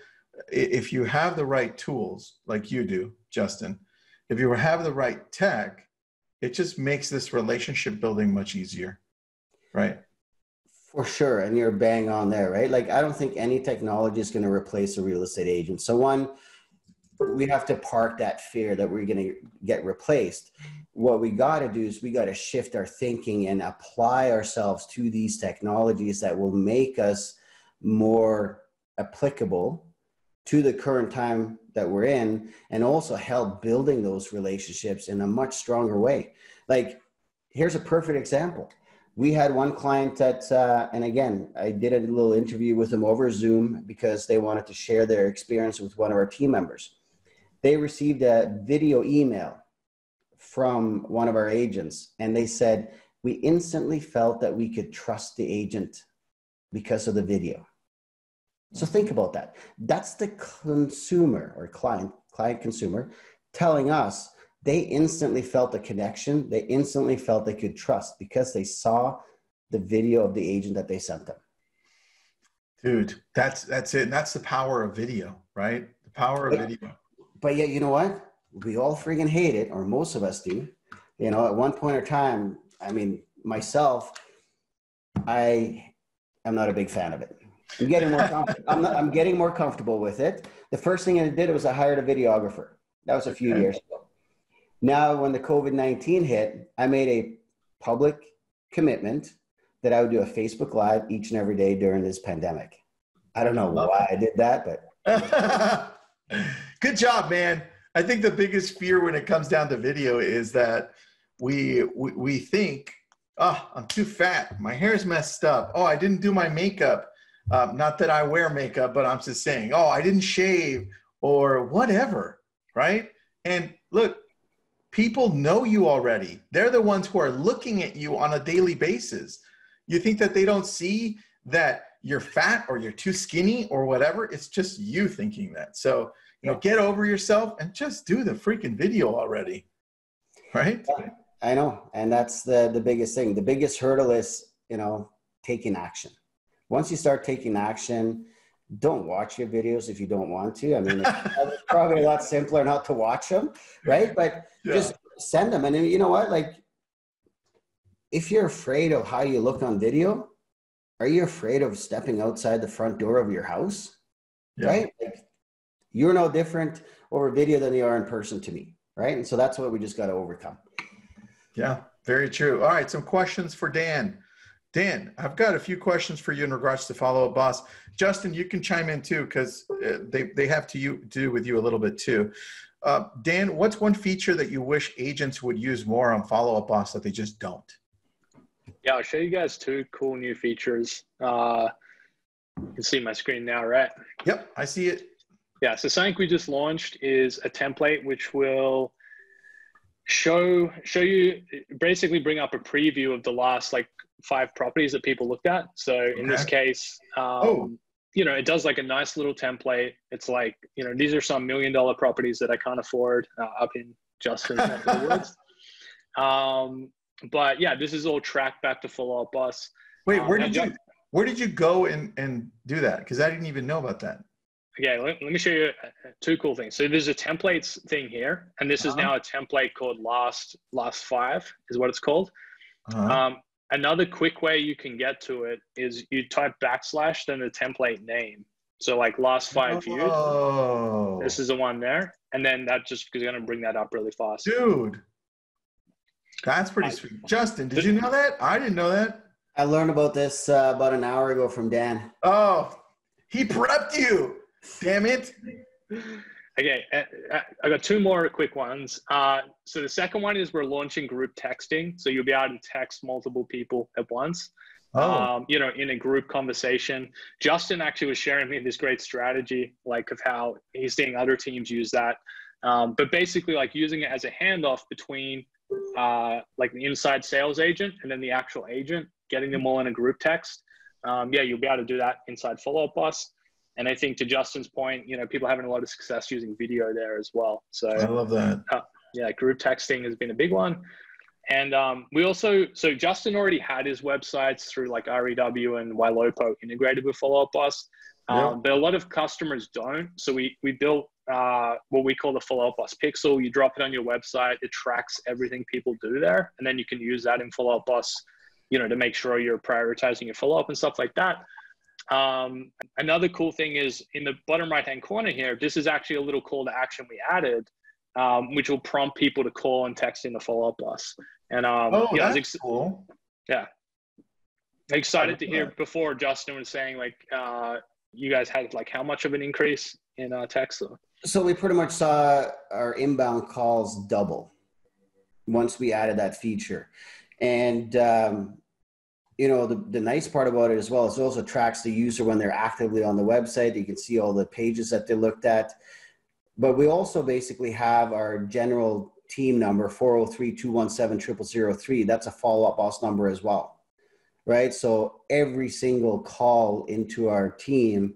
if you have the right tools, like you do, Justin, if you have the right tech, it just makes this relationship building much easier, right? For sure. And you're bang on there, right? Like, I don't think any technology is going to replace a real estate agent. So, one, we have to park that fear that we're going to get replaced. What we got to do is we got to shift our thinking and apply ourselves to these technologies that will make us more applicable to the current time that we're in and also help building those relationships in a much stronger way. Like here's a perfect example. We had one client that uh, and again i did a little interview with them over zoom because they wanted to share their experience with one of our team members. They received a video email from one of our agents and they said we instantly felt that we could trust the agent because of the video so think about that. That's the consumer or client, client consumer telling us they instantly felt a connection. They instantly felt they could trust because they saw the video of the agent that they sent them. Dude, that's that's it. And that's the power of video, right? The power of but, video. But yet, you know what? We all freaking hate it, or most of us do. You know, at one point in time, I mean, myself, I am not a big fan of it. I'm getting more. I'm, not, I'm getting more comfortable with it. The first thing I did was I hired a videographer. That was a few okay. years ago. Now, when the COVID nineteen hit, I made a public commitment that I would do a Facebook Live each and every day during this pandemic. I don't know why I did that, but [laughs] good job, man. I think the biggest fear when it comes down to video is that we we, we think, oh, I'm too fat. My hair's messed up. Oh, I didn't do my makeup. Um, not that I wear makeup, but I'm just saying, oh, I didn't shave or whatever, right? And look, people know you already. They're the ones who are looking at you on a daily basis. You think that they don't see that you're fat or you're too skinny or whatever? It's just you thinking that. So, you know, get over yourself and just do the freaking video already. Right? I know. And that's the the biggest thing. The biggest hurdle is, you know, taking action once you start taking action, don't watch your videos if you don't want to. I mean, it's [laughs] probably a lot simpler not to watch them, right? But yeah. just send them. And you know what? Like, if you're afraid of how you look on video, are you afraid of stepping outside the front door of your house? Yeah. Right? Like, you're no different over video than you are in person to me, right? And so that's what we just got to overcome. Yeah, very true. All right, some questions for Dan. Dan, I've got a few questions for you in regards to follow up boss. Justin, you can chime in too because uh, they, they have to you, do with you a little bit too. Uh, Dan, what's one feature that you wish agents would use more on follow up boss that they just don't? Yeah, I'll show you guys two cool new features. Uh, you can see my screen now, right? Yep, I see it. Yeah, so something we just launched is a template which will show show you basically bring up a preview of the last like five properties that people looked at. So in okay. this case, um, oh. you know, it does like a nice little template. It's like, you know, these are some million dollar properties that I can't afford uh, up in Justin's [laughs] woods. Um, but yeah, this is all tracked back to Follow Up Boss. Wait, where um, did you where did you go and and do that? Because I didn't even know about that. Okay, let, let, me show you uh, two cool things. So there's a templates thing here, and this uh-huh. is now a template called last last five is what it's called. Uh-huh. Um, another quick way you can get to it is you type backslash then the template name. So like last five oh. views. Oh. This is the one there, and then that just is going to bring that up really fast. Dude, that's pretty sweet. Justin, did you know that? I didn't know that. I learned about this uh, about an hour ago from Dan. Oh, he prepped you. Damn it. Okay, uh, uh, I got two more quick ones. Uh, so the second one is we're launching group texting, so you'll be able to text multiple people at once. Oh. Um, you know, in a group conversation. Justin actually was sharing me this great strategy, like of how he's seeing other teams use that. Um, but basically, like using it as a handoff between uh, like the inside sales agent and then the actual agent, getting them all in a group text. Um, yeah, you'll be able to do that inside Follow Up Boss. And I think to Justin's point, you know, people having a lot of success using video there as well. So I love that. Uh, yeah, group texting has been a big one. And um, we also, so Justin already had his websites through like REW and Ylopo integrated with Follow Up Boss. Um, yeah. But a lot of customers don't. So we, we built uh, what we call the Follow Up Boss Pixel. You drop it on your website, it tracks everything people do there. And then you can use that in Follow Up Boss, you know, to make sure you're prioritizing your follow up and stuff like that. Um, another cool thing is in the bottom right hand corner here, this is actually a little call to action we added, um, which will prompt people to call and text in the follow up boss. And um, oh, yeah, that's ex- cool. Yeah. Excited to hear that. before Justin was saying like uh, you guys had like how much of an increase in uh, text though? So we pretty much saw our inbound calls double once we added that feature. And um, you know the, the nice part about it as well is it also tracks the user when they're actively on the website. You can see all the pages that they looked at. But we also basically have our general team number 403-217-0003 that's a follow-up boss number as well right? So every single call into our team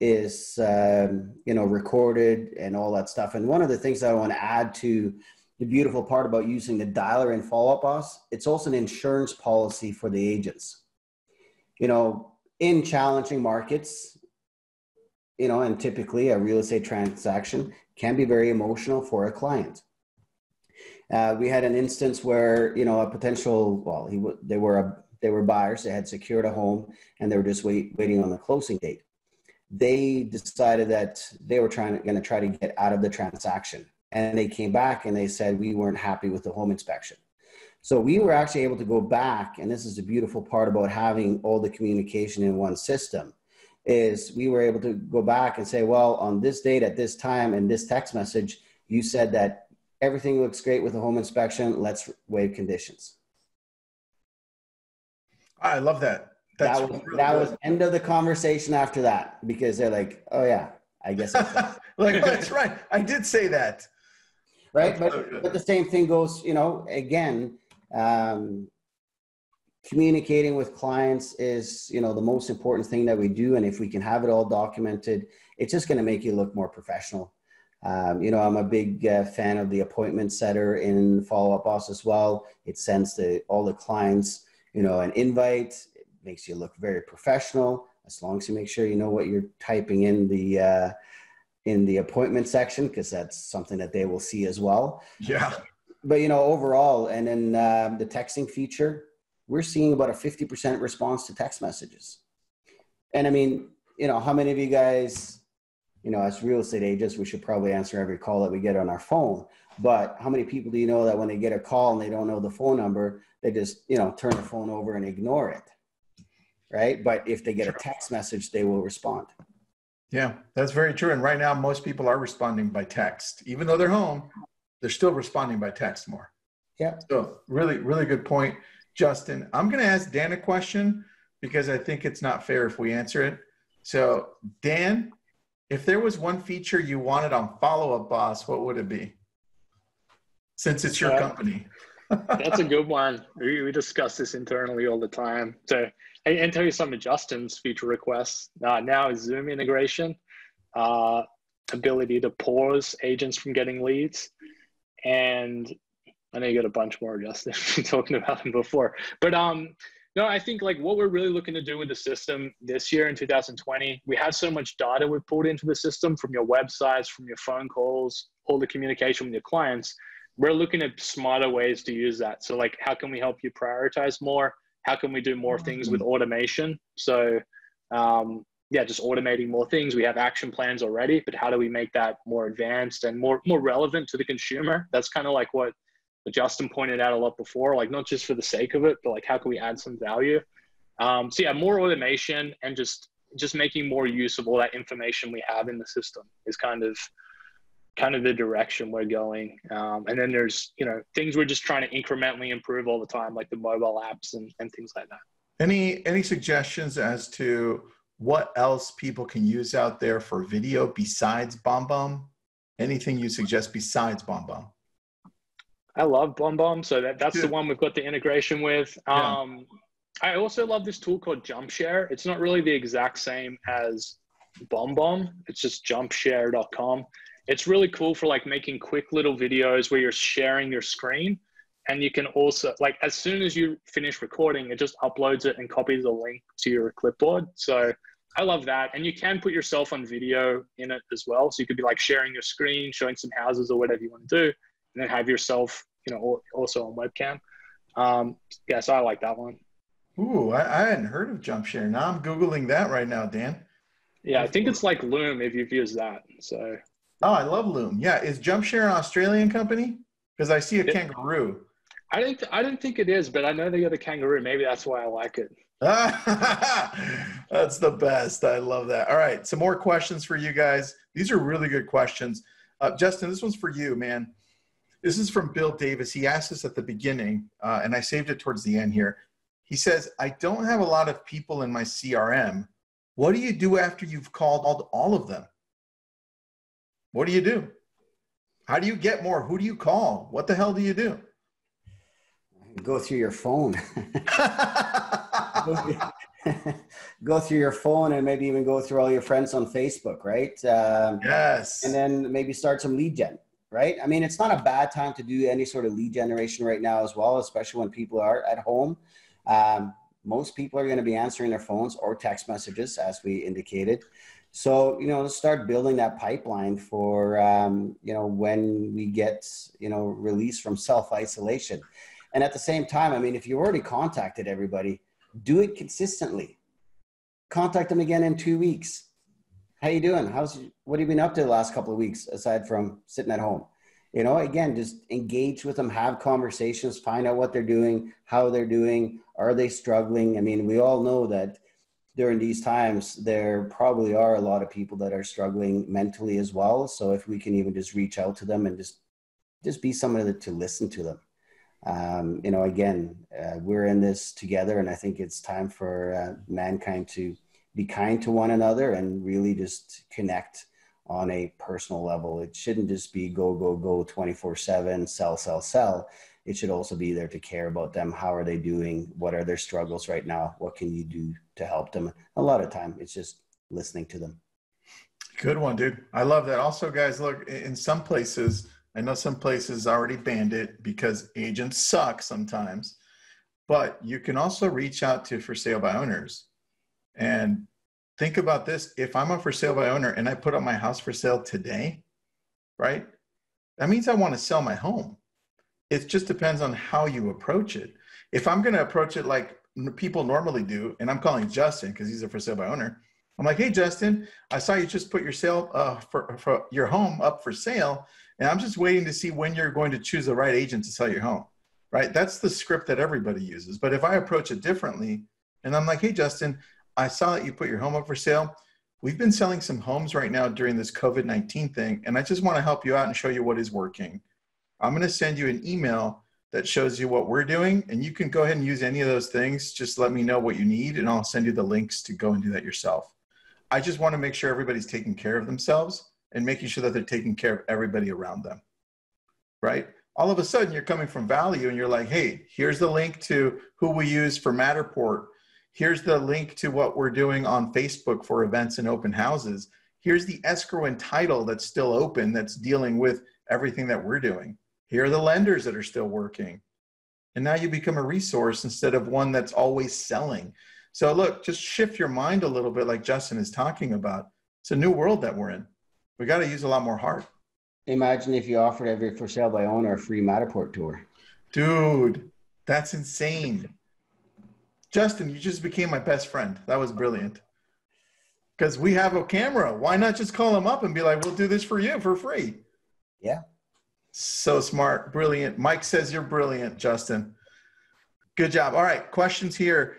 is um, you know recorded and all that stuff. And one of the things that i want to add to the beautiful part about using the dialer in follow up boss it's also an insurance policy for the agents. You know in challenging markets you know and typically a real estate transaction can be very emotional for a client. Uh, we had an instance where you know a potential well he w- they were a, they were buyers they had secured a home and they were just wait, waiting on the closing date. They decided that they were trying to going to try to get out of the transaction and they came back and they said we weren't happy with the home inspection. So we were actually able to go back, and this is the beautiful part about having all the communication in one system, is we were able to go back and say, well, on this date at this time and this text message, you said that everything looks great with the home inspection. Let's waive conditions. I love that. That's that was really that was end of the conversation after that because they're like, oh yeah, I guess. [laughs] like oh, that's right. I did say that right? But, but the same thing goes, you know, again, um, communicating with clients is, you know, the most important thing that we do. And if we can have it all documented, it's just going to make you look more professional. Um, you know, I'm a big uh, fan of the appointment setter in Follow Up Boss as well. It sends to all the clients, you know, an invite. It makes you look very professional as long as you make sure you know what you're typing in the uh, in the appointment section because that's something that they will see as well. Yeah. But you know, overall, and then um, the texting feature, we're seeing about a fifty percent response to text messages. And I mean, you know, how many of you guys, you know, as real estate agents, we should probably answer every call that we get on our phone. But how many people do you know that when they get a call and they don't know the phone number, they just, you know, turn the phone over and ignore it? Right. But if they get a text message, they will respond. Yeah, that's very true. And right now, most people are responding by text. Even though they're home, they're still responding by text more. Yeah. So, really, really good point, Justin. I'm going to ask Dan a question because I think it's not fair if we answer it. So, Dan, if there was one feature you wanted on Follow Up Boss, what would it be? Since it's your uh, company. [laughs] that's a good one. We, we discuss this internally all the time. So, and tell you some of Justin's feature requests. Uh, now is Zoom integration, uh, ability to pause agents from getting leads. And I know you got a bunch more, Justin, [laughs] talking about them before. But um, no, I think like what we're really looking to do with the system this year in 2020, we have so much data we've pulled into the system from your websites, from your phone calls, all the communication with your clients. We're looking at smarter ways to use that. So like, how can we help you prioritize more? How can we do more things with automation? So, um, yeah, just automating more things. We have action plans already, but how do we make that more advanced and more more relevant to the consumer? That's kind of like what Justin pointed out a lot before, like not just for the sake of it, but like how can we add some value? Um, so yeah, more automation and just just making more use of all that information we have in the system is kind of kind of the direction we're going. Um, and then there's, you know, things we're just trying to incrementally improve all the time, like the mobile apps and, and things like that. Any any suggestions as to what else people can use out there for video besides BombBomb? Anything you suggest besides BombBomb? I love BombBomb, so that, that's the one we've got the integration with. Um, yeah. I also love this tool called JumpShare. It's not really the exact same as BombBomb. It's just jumpshare.com. It's really cool for like making quick little videos where you're sharing your screen and you can also like as soon as you finish recording it just uploads it and copies the link to your clipboard. So i love that. And you can put yourself on video in it as well. So you could be like sharing your screen showing some houses or whatever you want to do and then have yourself you know also on webcam. Um yeah so i like that one. Ooh, I, I hadn't heard of jumpshare now i'm googling that right now dan. Yeah i think it's like loom if you've used that so oh i love loom yeah is jumpshare an australian company because i see a kangaroo I didn't. I didn't think it is, but I know they got a kangaroo. Maybe that's why I like it. [laughs] that's the best. I love that. All right, some more questions for you guys. These are really good questions. Uh, Justin, this one's for you, man. This is from Bill Davis. He asked us at the beginning, uh, and I saved it towards the end here. He says, "I don't have a lot of people in my CRM. What do you do after you've called all of them? What do you do? How do you get more? Who do you call? What the hell do you do?" go through your phone. [laughs] go through your phone and maybe even go through all your friends on Facebook, right? Um, yes. And then maybe start some lead gen, right? I mean, it's not a bad time to do any sort of lead generation right now as well, especially when people are at home. Um, most people are going to be answering their phones or text messages, as we indicated. So, you know, start building that pipeline for, um, you know, when we get, you know, released from self isolation. And at the same time, I mean, if you already contacted everybody, do it consistently. Contact them again in two weeks. How you doing? How's what have you been up to the last couple of weeks aside from sitting at home? You know, again, just engage with them, have conversations, find out what they're doing, how they're doing, are they struggling? I mean, we all know that during these times there probably are a lot of people that are struggling mentally as well. So if we can even just reach out to them and just just be somebody to listen to them um, you know, again, uh, we're in this together, and I think it's time for uh, mankind to be kind to one another and really just connect on a personal level. It shouldn't just be go, go, go 24 7, sell, sell, sell. It should also be there to care about them. How are they doing? What are their struggles right now? What can you do to help them? A lot of time, it's just listening to them. Good one, dude. I love that. Also, guys, look, in some places, I know some places already banned it because agents suck sometimes, but you can also reach out to for sale by owners. And think about this if I'm a for sale by owner and I put up my house for sale today, right? That means I want to sell my home. It just depends on how you approach it. If I'm going to approach it like people normally do, and I'm calling Justin because he's a for sale by owner, I'm like, hey, Justin, I saw you just put your sale uh, for, for your home up for sale. And I'm just waiting to see when you're going to choose the right agent to sell your home, right? That's the script that everybody uses. But if I approach it differently and I'm like, hey, Justin, I saw that you put your home up for sale. We've been selling some homes right now during this COVID 19 thing, and I just want to help you out and show you what is working. I'm going to send you an email that shows you what we're doing, and you can go ahead and use any of those things. Just let me know what you need, and I'll send you the links to go and do that yourself. I just want to make sure everybody's taking care of themselves and making sure that they're taking care of everybody around them. Right? All of a sudden, you're coming from value and you're like, hey, here's the link to who we use for Matterport. Here's the link to what we're doing on Facebook for events and open houses. Here's the escrow and title that's still open that's dealing with everything that we're doing. Here are the lenders that are still working. And now you become a resource instead of one that's always selling. So, look, just shift your mind a little bit, like Justin is talking about. It's a new world that we're in we got to use a lot more heart. Imagine if you offered every for sale by owner a free Matterport tour. Dude, that's insane. Justin, you just became my best friend. That was brilliant. Because we have a camera. Why not just call them up and be like, we'll do this for you for free? Yeah. So smart. Brilliant. Mike says you're brilliant, Justin. Good job. All right. Questions here.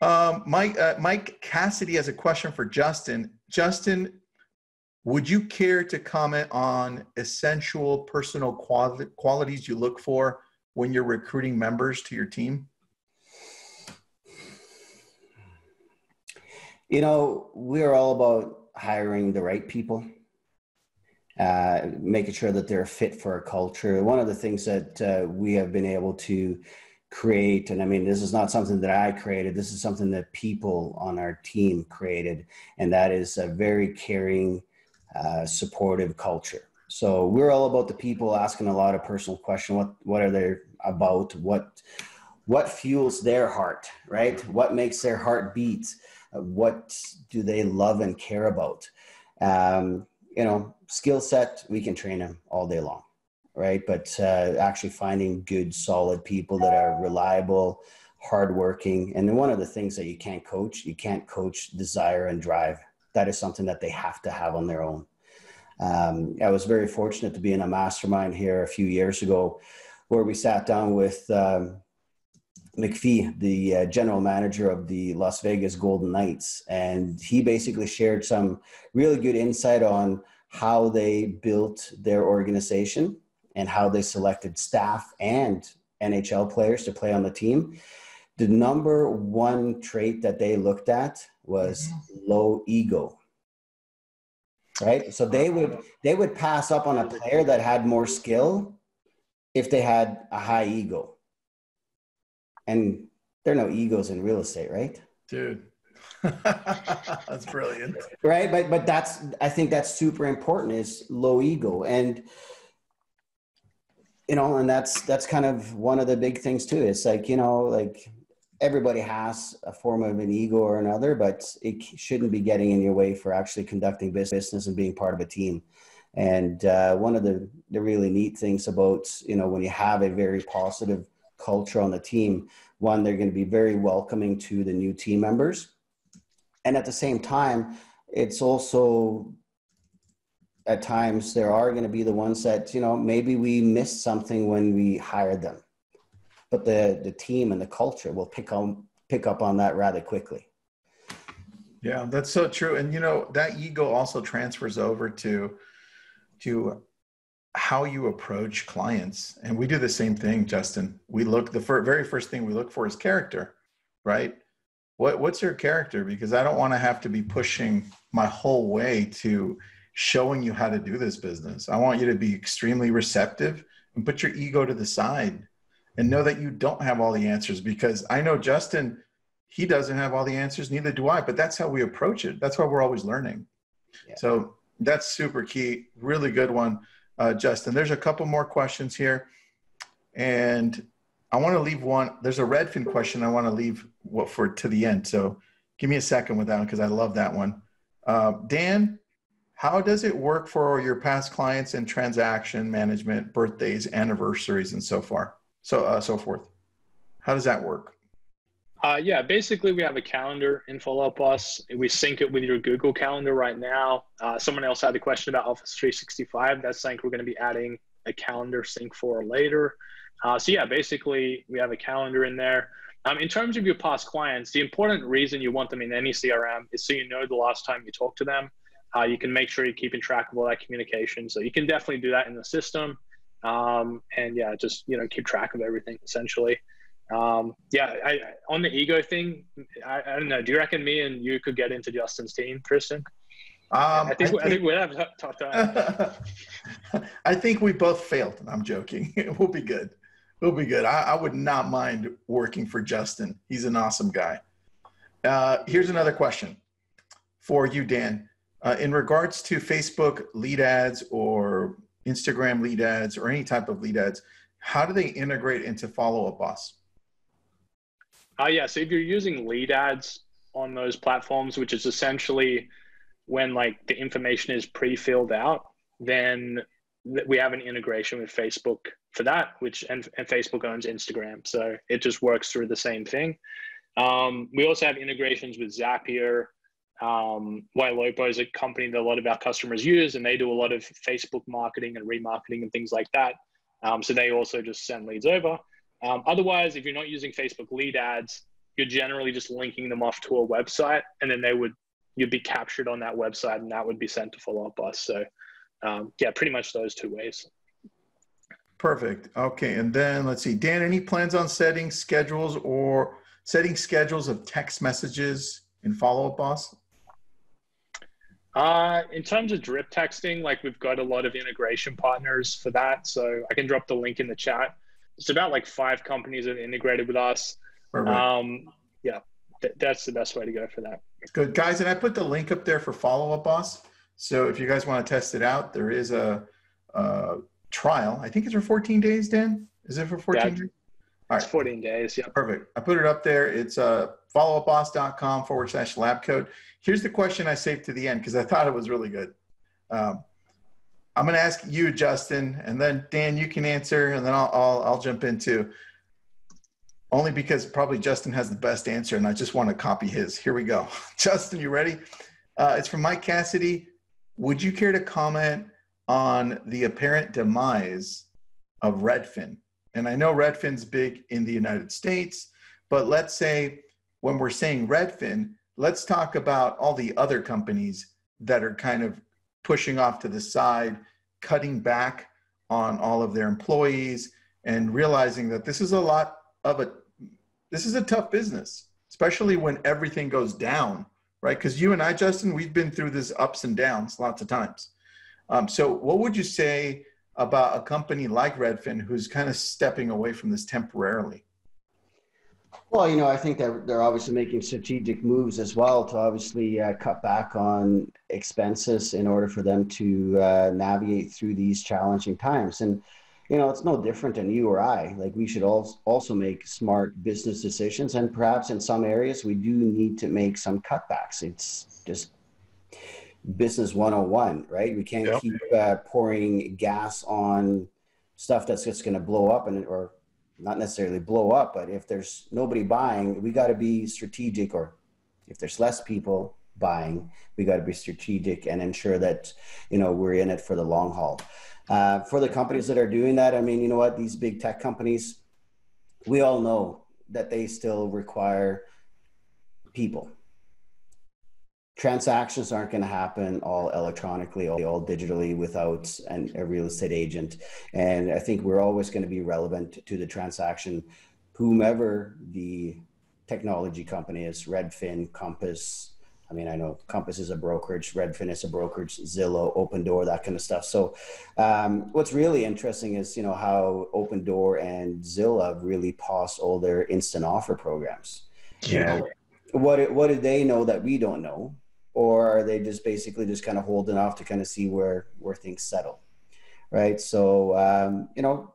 Um, Mike, uh, Mike Cassidy has a question for Justin. Justin, would you care to comment on essential personal quali- qualities you look for when you're recruiting members to your team? You know, we're all about hiring the right people, uh, making sure that they're fit for our culture. One of the things that uh, we have been able to create, and I mean, this is not something that I created, this is something that people on our team created, and that is a very caring, uh, supportive culture. So we're all about the people asking a lot of personal questions. What what are they about? What what fuels their heart, right? What makes their heart beat? What do they love and care about? Um, you know, skill set, we can train them all day long, right? But uh, actually finding good, solid people that are reliable, hardworking. And then one of the things that you can't coach, you can't coach desire and drive. That is something that they have to have on their own. Um, I was very fortunate to be in a mastermind here a few years ago where we sat down with um, McPhee, the uh, general manager of the Las Vegas Golden Knights, and he basically shared some really good insight on how they built their organization and how they selected staff and NHL players to play on the team. The number one trait that they looked at was mm-hmm. low ego. Right? So they would they would pass up on a player that had more skill if they had a high ego and there are no egos in real estate, right? Dude. [laughs] that's brilliant. Right. But but that's I think that's super important is low ego. And you know, and that's that's kind of one of the big things too. It's like, you know, like everybody has a form of an ego or another, but it shouldn't be getting in your way for actually conducting business and being part of a team. And uh, one of the, the really neat things about, you know, when you have a very positive culture on the team. One, they're going to be very welcoming to the new team members. And at the same time, it's also at times there are going to be the ones that, you know, maybe we missed something when we hired them. But the, the team and the culture will pick on pick up on that rather quickly. Yeah, that's so true. And you know, that ego also transfers over to to how you approach clients. And we do the same thing, Justin. We look the fir- very first thing we look for is character, right? What what's your character? Because I don't want to have to be pushing my whole way to showing you how to do this business. I want you to be extremely receptive and put your ego to the side and know that you don't have all the answers because I know Justin he doesn't have all the answers neither do I, but that's how we approach it. That's why we're always learning. Yeah. So that's super key. Really good one uh, Justin. There's a couple more questions here, and I want to leave one. There's a Redfin question I want to leave what for to the end. So give me a second with that one because I love that one. Uh, Dan, how does it work for your past clients and transaction management, birthdays, anniversaries, and so far, so uh, so forth? How does that work? Uh, yeah, basically we have a calendar in Follow Up Boss. We sync it with your Google Calendar right now. Uh, someone else had a question about Office 365. That's something we're going to be adding a calendar sync for later. Uh, so yeah, basically we have a calendar in there. Um, in terms of your past clients, the important reason you want them in any CRM is so you know the last time you talked to them. Uh, you can make sure you're keeping track of all that communication. So you can definitely do that in the system. Um, and yeah, just you know keep track of everything essentially um, yeah, I, on the ego thing, I, I, don't know. Do you reckon me and you could get into Justin's team, Tristan? Um, I think, I think, I think we'd have a tough [laughs] time. I think we both failed. I'm joking. [laughs] we'll be good. We'll be good. I, I, would not mind working for Justin. He's an awesome guy. Uh, here's another question for you, Dan. Uh, in regards to Facebook lead ads or Instagram lead ads or any type of lead ads, how do they integrate into Follow Up Boss? Uh, yeah. So if you're using lead ads on those platforms, which is essentially when like the information is pre-filled out, then we have an integration with Facebook for that, which and, and Facebook owns Instagram, so it just works through the same thing. Um, we also have integrations with Zapier. Um, Ylopo is a company that a lot of our customers use, and they do a lot of Facebook marketing and remarketing and things like that. Um, so they also just send leads over. Um, otherwise, if you're not using Facebook lead ads, you're generally just linking them off to a website, and then they would you'd be captured on that website, and that would be sent to Follow Up Boss. So, um, yeah, pretty much those two ways. Perfect. Okay, and then let's see, Dan. Any plans on setting schedules or setting schedules of text messages in Follow Up Boss? Uh, in terms of drip texting, like we've got a lot of integration partners for that. So I can drop the link in the chat. It's about like five companies that integrated with us. Um, yeah, th- that's the best way to go for that. Good guys, and I put the link up there for Follow Up Boss. So if you guys want to test it out, there is a, a trial. I think it's for 14 days. Dan, is it for 14 yeah, days? All right. It's 14 days. Yeah. Perfect. I put it up there. It's uh, followupboss.com forward slash lab coat. Here's the question I saved to the end because I thought it was really good. Um, I'm going to ask you, Justin, and then Dan, you can answer, and then I'll, I'll, I'll jump into only because probably Justin has the best answer, and I just want to copy his. Here we go. [laughs] Justin, you ready? Uh, it's from Mike Cassidy. Would you care to comment on the apparent demise of Redfin? And I know Redfin's big in the United States, but let's say when we're saying Redfin, let's talk about all the other companies that are kind of pushing off to the side, cutting back on all of their employees, and realizing that this is a lot of a this is a tough business, especially when everything goes down, right? Because you and I, Justin, we've been through this ups and downs lots of times. Um, so, what would you say about a company like Redfin who's kind of stepping away from this temporarily? Well, you know, I think that they're obviously making strategic moves as well to obviously uh, cut back on expenses in order for them to uh, navigate through these challenging times. And, you know, it's no different than you or I. Like, we should also make smart business decisions. And perhaps in some areas, we do need to make some cutbacks. It's just business 101 right we can't yep. keep uh, pouring gas on stuff that's just going to blow up and or not necessarily blow up but if there's nobody buying we got to be strategic or if there's less people buying we got to be strategic and ensure that you know we're in it for the long haul. Uh, for the companies that are doing that i mean you know what? These big tech companies we all know that they still require people transactions aren't going to happen all electronically all, all digitally without an, a real estate agent. And i think we're always going to be relevant to the transaction. Whomever the technology company is redfin compass i mean i know compass is a brokerage redfin is a brokerage zillow Opendoor that kind of stuff. So um, what's really interesting is you know how Opendoor and zillow really paused all their instant offer programs. Yeah. you know, what what do they know that we don't know or are they just basically just kind of holding off to kind of see where where things settle right? So um, you know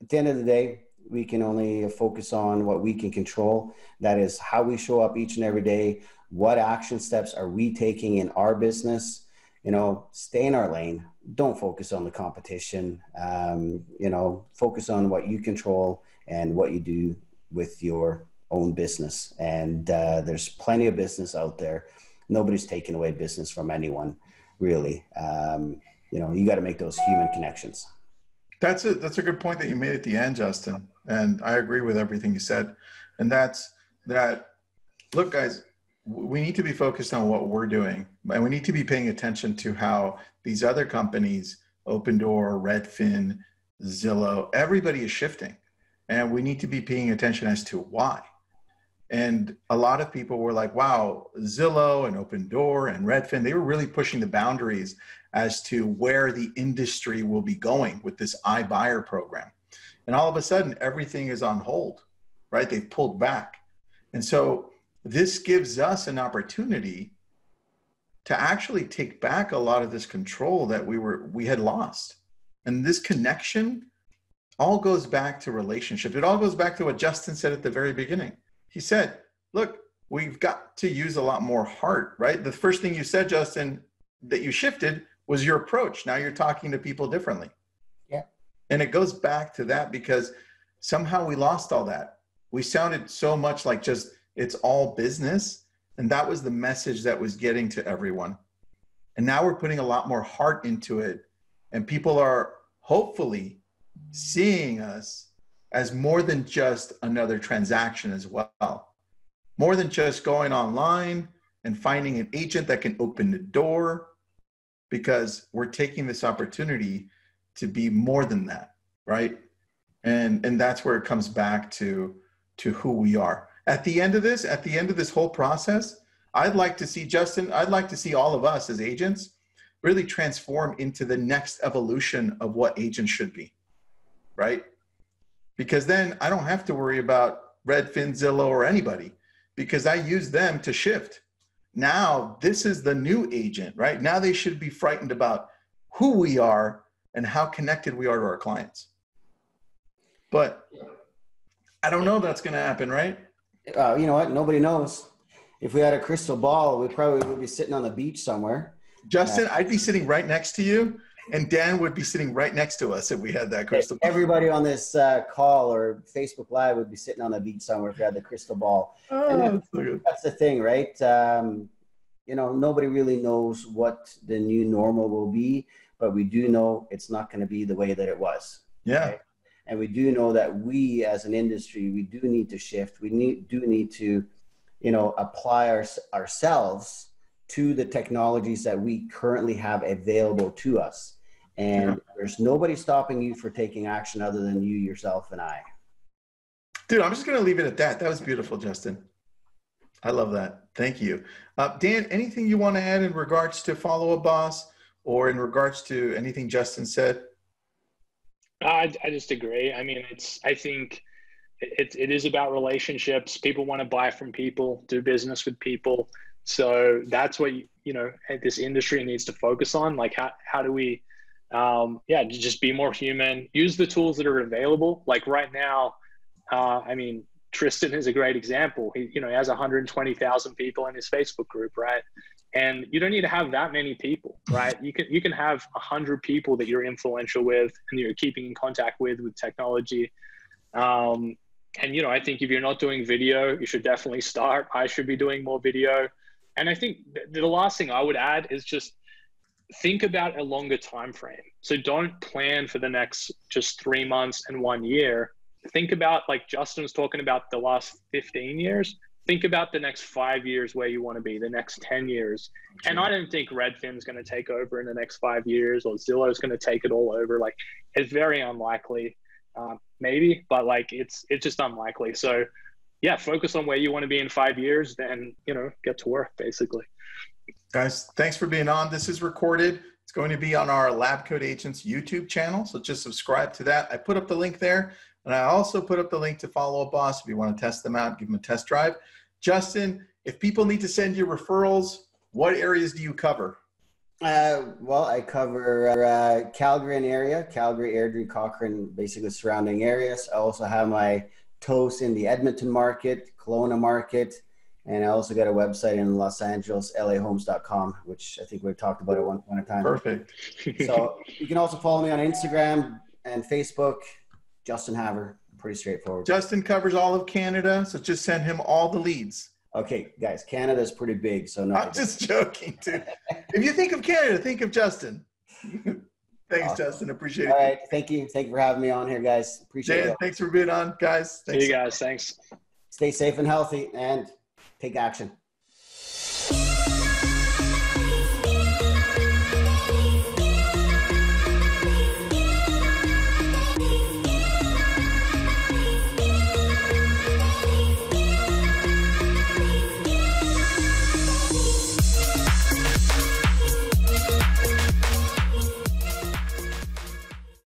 at the end of the day we can only focus on what we can control. That is how we show up each and every day. What action steps are we taking in our business? You know stay in our lane. Don't focus on the competition. Um, you know focus on what you control and what you do with your own business. And uh, there's plenty of business out there nobody's taking away business from anyone, really. Um, you know, you got to make those human connections. That's a that's a good point that you made at the end, Justin, and I agree with everything you said. And that's that. Look, guys, we need to be focused on what we're doing, and we need to be paying attention to how these other companies, Opendoor, Redfin, Zillow, everybody is shifting, and we need to be paying attention as to why and a lot of people were like, wow, Zillow and Opendoor and Redfin, they were really pushing the boundaries as to where the industry will be going with this iBuyer program. And all of a sudden, everything is on hold, right? They've pulled back. And so this gives us an opportunity to actually take back a lot of this control that we were we had lost. And this connection all goes back to relationship. It all goes back to what Justin said at the very beginning he said, look, we've got to use a lot more heart, right? The first thing you said, Justin, that you shifted was your approach. Now you're talking to people differently. Yeah. And it goes back to that because somehow we lost all that. We sounded so much like just it's all business. And that was the message that was getting to everyone. And now we're putting a lot more heart into it. And people are hopefully seeing us as more than just another transaction as well. More than just going online and finding an agent that can open the door, because we're taking this opportunity to be more than that, right? And and that's where it comes back to to who we are. At the end of this, at the end of this whole process, I'd like to see Justin, I'd like to see all of us as agents really transform into the next evolution of what agents should be. Right? Because then I don't have to worry about Redfin, Zillow, or anybody because I use them to shift. Now, this is the new agent, right? Now they should be frightened about who we are and how connected we are to our clients. But I don't know that's going to happen, right? Uh, you know what? Nobody knows. If we had a crystal ball, we probably would be sitting on the beach somewhere. Justin, I'd be sitting right next to you, and Dan would be sitting right next to us if we had that crystal ball. Everybody on this uh, call or Facebook Live would be sitting on the beach somewhere if we had the crystal ball. Oh, that's, so that's, the thing, right? Um, you know, nobody really knows what the new normal will be, but we do know it's not going to be the way that it was. Yeah. Right? And we do know that we as an industry, we do need to shift. We need, do need to, you know, apply our, ourselves to the technologies that we currently have available to us. And yeah. there's nobody stopping you for taking action other than you, yourself, and I. Dude, I'm just going to leave it at that. That was beautiful, Justin. I love that. Thank you. Uh, Dan, anything you want to add in regards to Follow Up Boss or in regards to anything Justin said? I, I just agree. I mean, it's, I think it, it is about relationships. People want to buy from people, do business with people. So that's what, you know, this industry needs to focus on. Like, how, how do we, um, yeah, just be more human, use the tools that are available. Like right now, uh, I mean, Tristan is a great example. He, you know, he has 120,000 people in his Facebook group, right? And you don't need to have that many people, right? You can you can have 100 people that you're influential with and you're keeping in contact with with technology. Um, and you know, I think if you're not doing video, you should definitely start. I should be doing more video. And I think the last thing I would add is just think about a longer time frame. So don't plan for the next just three months and one year. Think about like Justin was talking about the last 15 years. Think about the next five years where you want to be, the next 10 years. And I don't think Redfin's going to take over in the next five years or Zillow's going to take it all over. Like it's very unlikely, uh, maybe, but like it's it's just unlikely. So yeah, focus on where you want to be in five years, then you know get to work basically. Guys, thanks for being on. This is recorded. It's going to be on our Lab Coat Agents YouTube channel. So just subscribe to that. I put up the link there. And I also put up the link to Follow Up Boss if you want to test them out, give them a test drive. Justin, if people need to send you referrals, what areas do you cover? Uh, well, I cover uh, Calgary and area, Calgary, Airdrie, Cochrane, basically surrounding areas. I also have my toast in the Edmonton market, Kelowna market, and I also got a website in Los Angeles, lahomes.com, which I think we've talked about at one point in time. Perfect. so you can also follow me on Instagram and Facebook, Justin Havre. Pretty straightforward. Justin covers all of Canada, so just send him all the leads. Okay, guys, Canada is pretty big, so no. I'm just joking, too. if you think of Canada, think of Justin. Thanks, awesome. Justin. Appreciate it. All right, thank you. Thank you for having me on here, guys. Appreciate Dan, it. Thanks for being on, guys. Thanks. See you guys. Thanks. Stay safe and healthy, and take action.